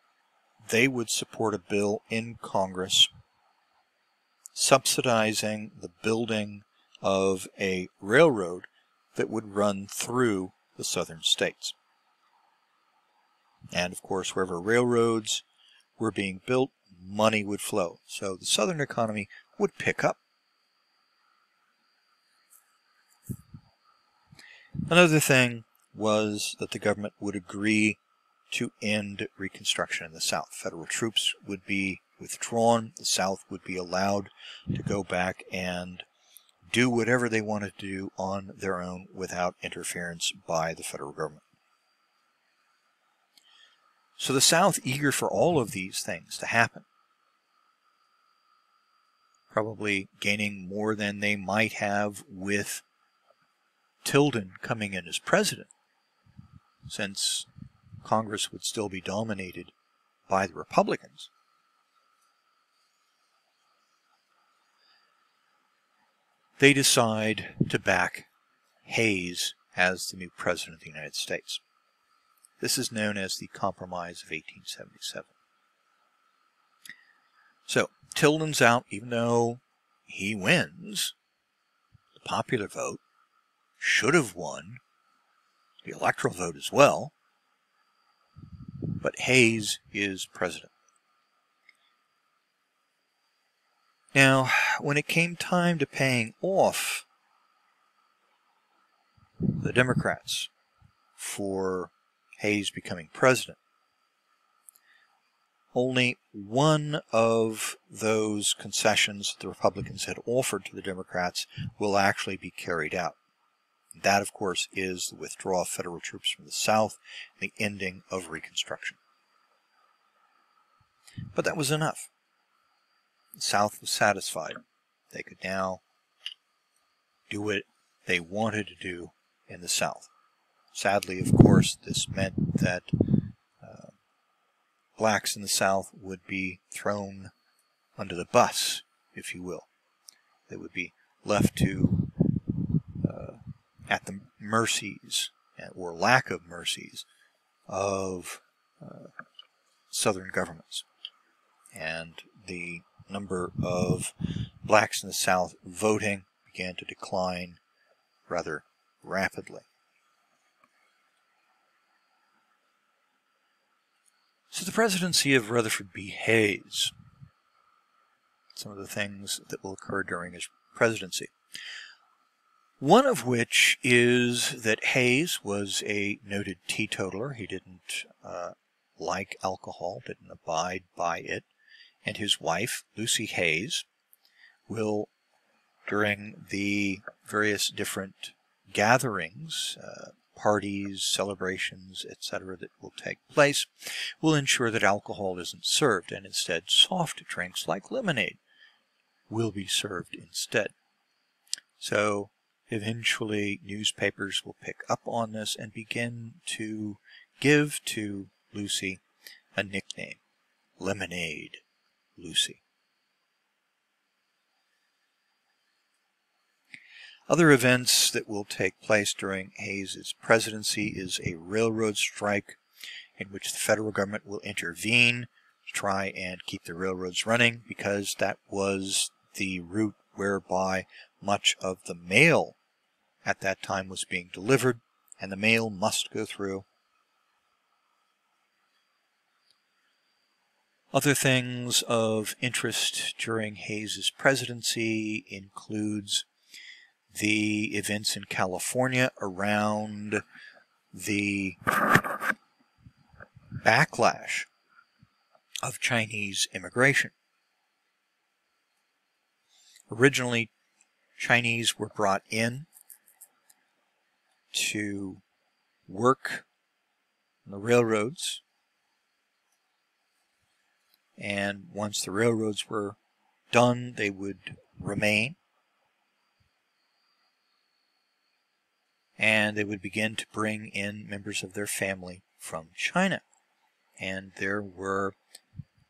they would support a bill in Congress subsidizing the building of a railroad that would run through the southern states. And of course, wherever railroads were being built, money would flow. So the southern economy would pick up. Another thing was that the government would agree to end Reconstruction in the South. Federal troops would be withdrawn. The South would be allowed to go back and do whatever they wanted to do on their own without interference by the federal government. So the South, eager for all of these things to happen, probably gaining more than they might have with Tilden coming in as president, since Congress would still be dominated by the Republicans. They decide to back Hayes as the new president of the United States. This is known as the Compromise of 1877. So, Tilden's out, even though he wins the popular vote, should have won the electoral vote as well, but Hayes is president. Now, when it came time to paying off the Democrats for Hayes becoming president. Only one of those concessions the Republicans had offered to the Democrats will actually be carried out. That, of course, is the withdrawal of federal troops from the South, the ending of Reconstruction. But that was enough. The South was satisfied. They could now do what they wanted to do in the South. Sadly, of course, this meant that uh, blacks in the South would be thrown under the bus, if you will. They would be left to at the mercies or lack of mercies of uh, southern governments. And the number of blacks in the South voting began to decline rather rapidly. So the presidency of Rutherford B. Hayes, some of the things that will occur during his presidency. One of which is that Hayes was a noted teetotaler. He didn't uh, like alcohol, didn't abide by it. And his wife, Lucy Hayes, will, during the various different gatherings, uh, parties, celebrations, etc., that will take place, will ensure that alcohol isn't served, and instead soft drinks like lemonade will be served instead. So eventually newspapers will pick up on this and begin to give to Lucy a nickname, Lemonade Lucy. Other events that will take place during Hayes's presidency is a railroad strike in which the federal government will intervene to try and keep the railroads running because that was the route whereby much of the mail at that time was being delivered and the mail must go through. Other things of interest during Hayes's presidency includes the events in California around the backlash of Chinese immigration. Originally, Chinese were brought in to work on the railroads, and once the railroads were done, they would remain and they would begin to bring in members of their family from China. And there were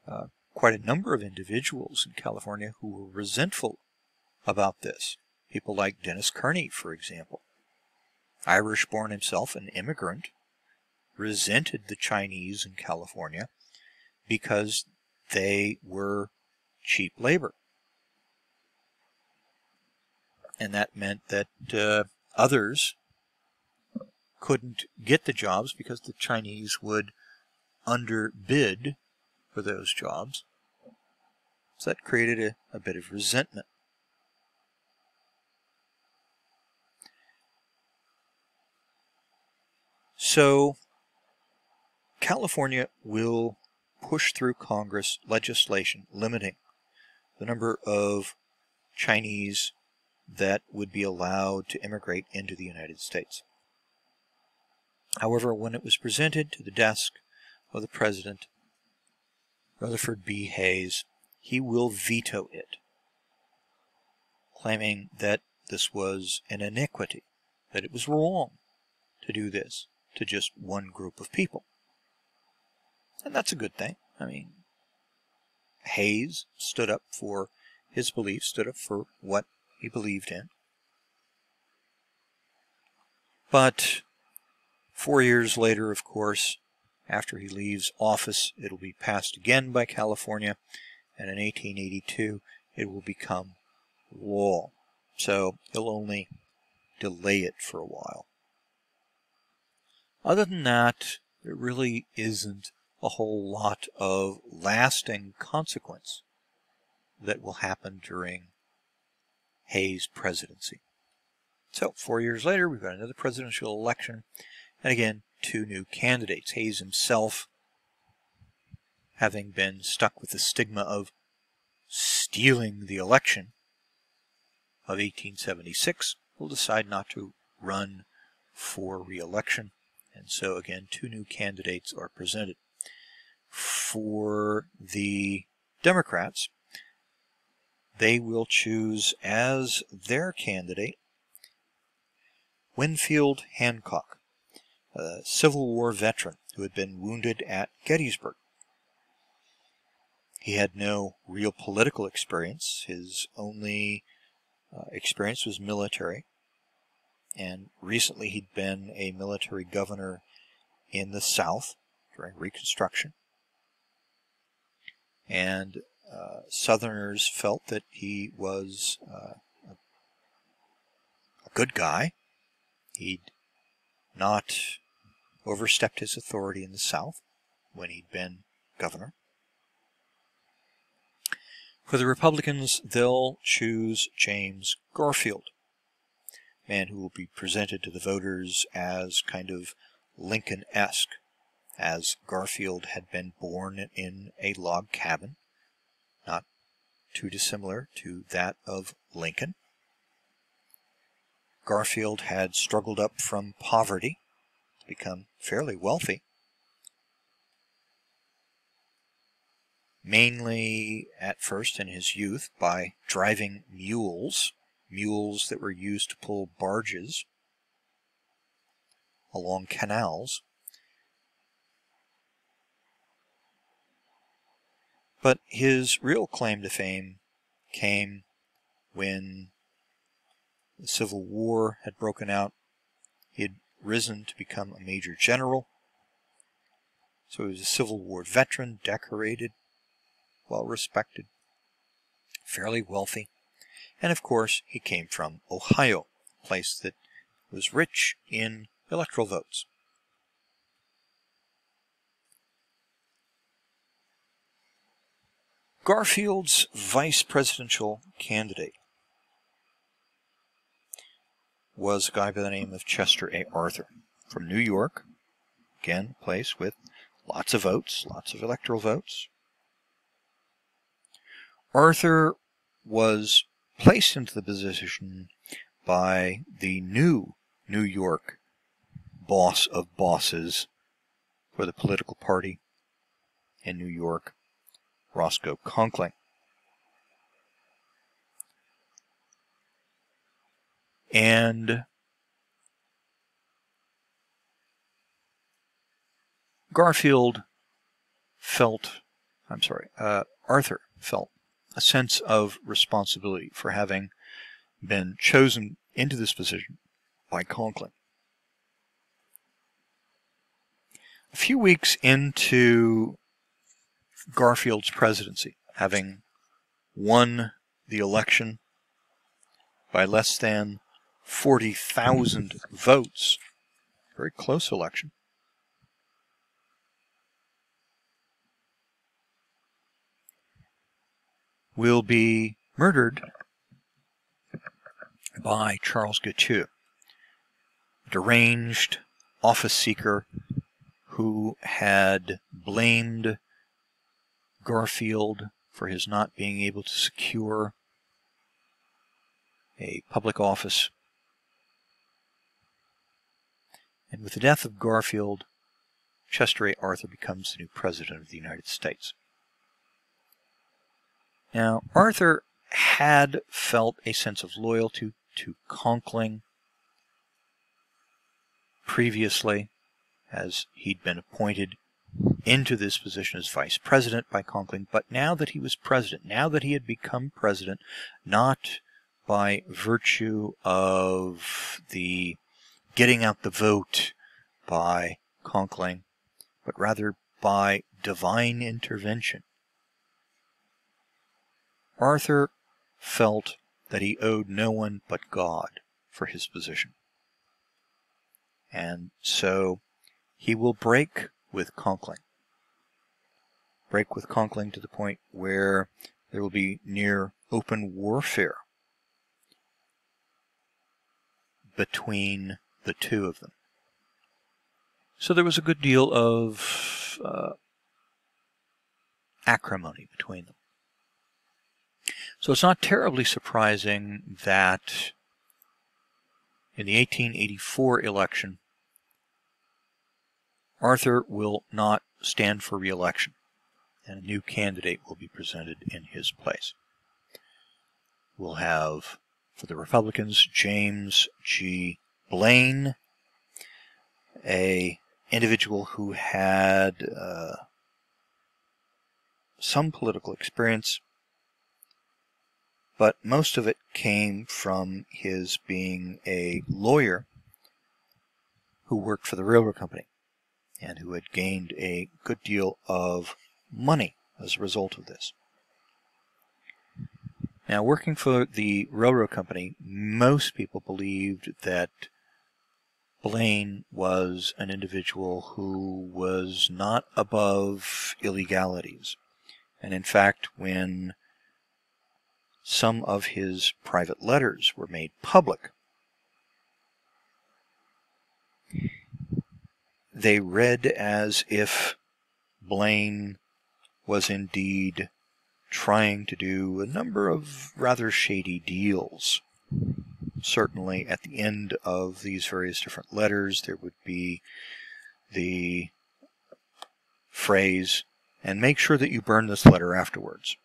uh, quite a number of individuals in California who were resentful about this. People like Dennis Kearney, for example. Irish born himself, an immigrant, resented the Chinese in California because they were cheap labor. And that meant that uh, others couldn't get the jobs because the Chinese would underbid for those jobs. So that created a, a bit of resentment. So California will push through Congress legislation limiting the number of Chinese that would be allowed to immigrate into the United States. However, when it was presented to the desk of the President, Rutherford B. Hayes, he will veto it, claiming that this was an iniquity, that it was wrong to do this to just one group of people. And that's a good thing. I mean, Hayes stood up for his beliefs, stood up for what he believed in. But Four years later, of course, after he leaves office, it'll be passed again by California, and in 1882 it will become law. So he'll only delay it for a while. Other than that, there really isn't a whole lot of lasting consequence that will happen during Hayes' presidency. So, four years later, we've got another presidential election, and again, two new candidates. Hayes himself, having been stuck with the stigma of stealing the election of 1876, will decide not to run for re-election. And so again, two new candidates are presented. For the Democrats, they will choose as their candidate Winfield Hancock a Civil War veteran who had been wounded at Gettysburg. He had no real political experience. His only uh, experience was military. And recently he'd been a military governor in the South during Reconstruction. and uh, Southerners felt that he was uh, a good guy. He'd not overstepped his authority in the South when he'd been governor. For the Republicans, they'll choose James Garfield, man who will be presented to the voters as kind of Lincoln-esque, as Garfield had been born in a log cabin, not too dissimilar to that of Lincoln. Garfield had struggled up from poverty to become fairly wealthy. Mainly at first in his youth by driving mules, mules that were used to pull barges along canals. But his real claim to fame came when the Civil War had broken out. He had risen to become a major general. So he was a Civil War veteran, decorated, well respected, fairly wealthy. And of course, he came from Ohio, a place that was rich in electoral votes. Garfield's vice presidential candidate was a guy by the name of Chester A. Arthur from New York. Again, a place with lots of votes, lots of electoral votes. Arthur was placed into the position by the new New York boss of bosses for the political party in New York, Roscoe Conkling. And Garfield felt, I'm sorry, uh, Arthur felt a sense of responsibility for having been chosen into this position by Conkling. A few weeks into Garfield's presidency, having won the election by less than 40,000 votes, very close election, will be murdered by Charles Guiteau, deranged office seeker who had blamed Garfield for his not being able to secure a public office. And with the death of Garfield, Chester A. Arthur becomes the new President of the United States. Now, Arthur had felt a sense of loyalty to Conkling previously, as he'd been appointed into this position as vice president by Conkling. But now that he was president, now that he had become president, not by virtue of the getting out the vote by Conkling, but rather by divine intervention. Arthur felt that he owed no one but God for his position. And so he will break with Conkling. Break with Conkling to the point where there will be near open warfare between the two of them. So there was a good deal of uh, acrimony between them. So it's not terribly surprising that in the 1884 election, Arthur will not stand for re-election, and a new candidate will be presented in his place. We'll have, for the Republicans, James G. Blaine, a individual who had uh, some political experience, but most of it came from his being a lawyer who worked for the railroad company and who had gained a good deal of money as a result of this. Now, working for the railroad company, most people believed that Blaine was an individual who was not above illegalities. And in fact, when some of his private letters were made public, they read as if Blaine was indeed trying to do a number of rather shady deals. Certainly, at the end of these various different letters, there would be the phrase, and make sure that you burn this letter afterwards.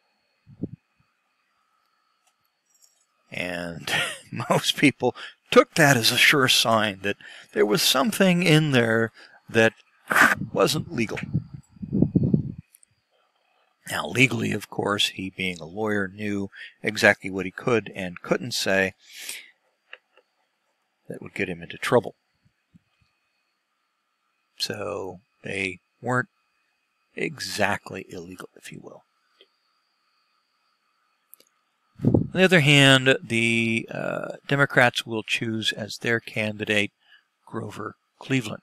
And most people took that as a sure sign that there was something in there that wasn't legal. Now, legally, of course, he being a lawyer knew exactly what he could and couldn't say that would get him into trouble. So they weren't exactly illegal, if you will. On the other hand, the uh, Democrats will choose as their candidate Grover Cleveland.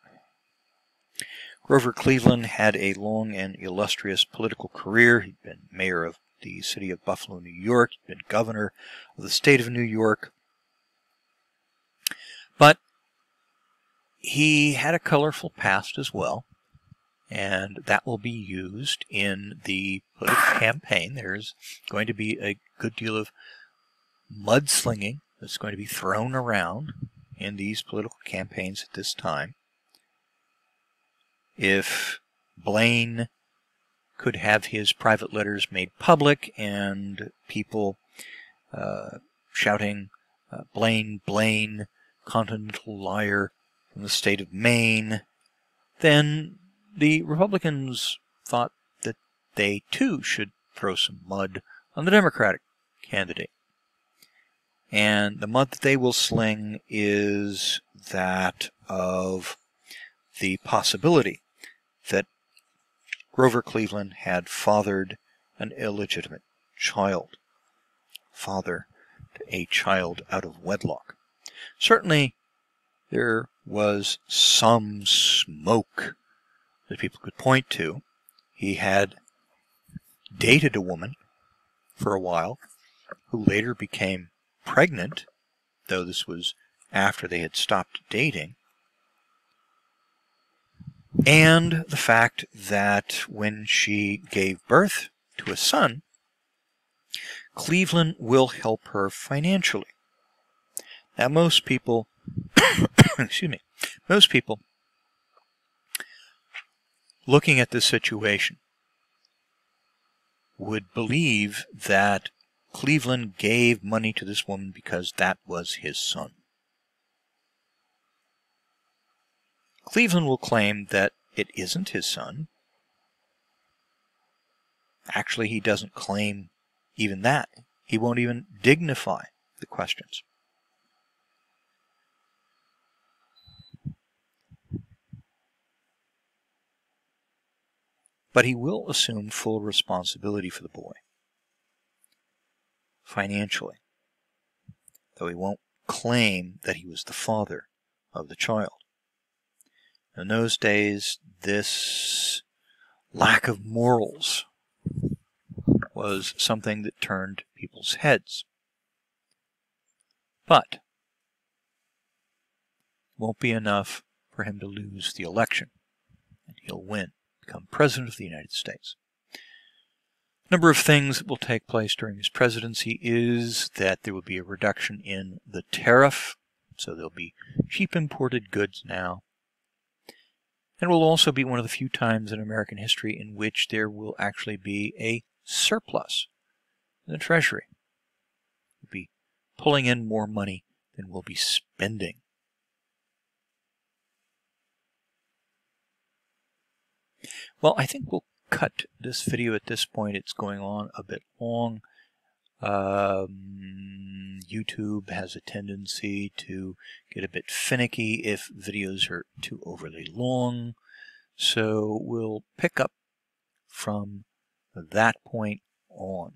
Grover Cleveland had a long and illustrious political career. He'd been mayor of the city of Buffalo, New York. He'd been governor of the state of New York. But he had a colorful past as well, and that will be used in the political campaign. There's going to be a good deal of mudslinging that's going to be thrown around in these political campaigns at this time if Blaine could have his private letters made public and people uh, shouting, uh, Blaine, Blaine, continental liar from the state of Maine, then the Republicans thought that they too should throw some mud on the Democratic candidate. And the mud that they will sling is that of the possibility that Grover Cleveland had fathered an illegitimate child, father a child out of wedlock. Certainly, there was some smoke that people could point to. He had dated a woman for a while who later became pregnant, though this was after they had stopped dating and the fact that when she gave birth to a son, Cleveland will help her financially. Now, most people, excuse me, most people looking at this situation would believe that Cleveland gave money to this woman because that was his son. Cleveland will claim that it isn't his son. Actually, he doesn't claim even that. He won't even dignify the questions. But he will assume full responsibility for the boy, financially, though he won't claim that he was the father of the child. In those days, this lack of morals was something that turned people's heads. But won't be enough for him to lose the election, and he'll win, become President of the United States. Number of things that will take place during his presidency is that there will be a reduction in the tariff, so there'll be cheap imported goods now and it will also be one of the few times in American history in which there will actually be a surplus in the Treasury. We'll be pulling in more money than we'll be spending. Well, I think we'll cut this video at this point. It's going on a bit long. Um, YouTube has a tendency to get a bit finicky if videos are too overly long. So we'll pick up from that point on.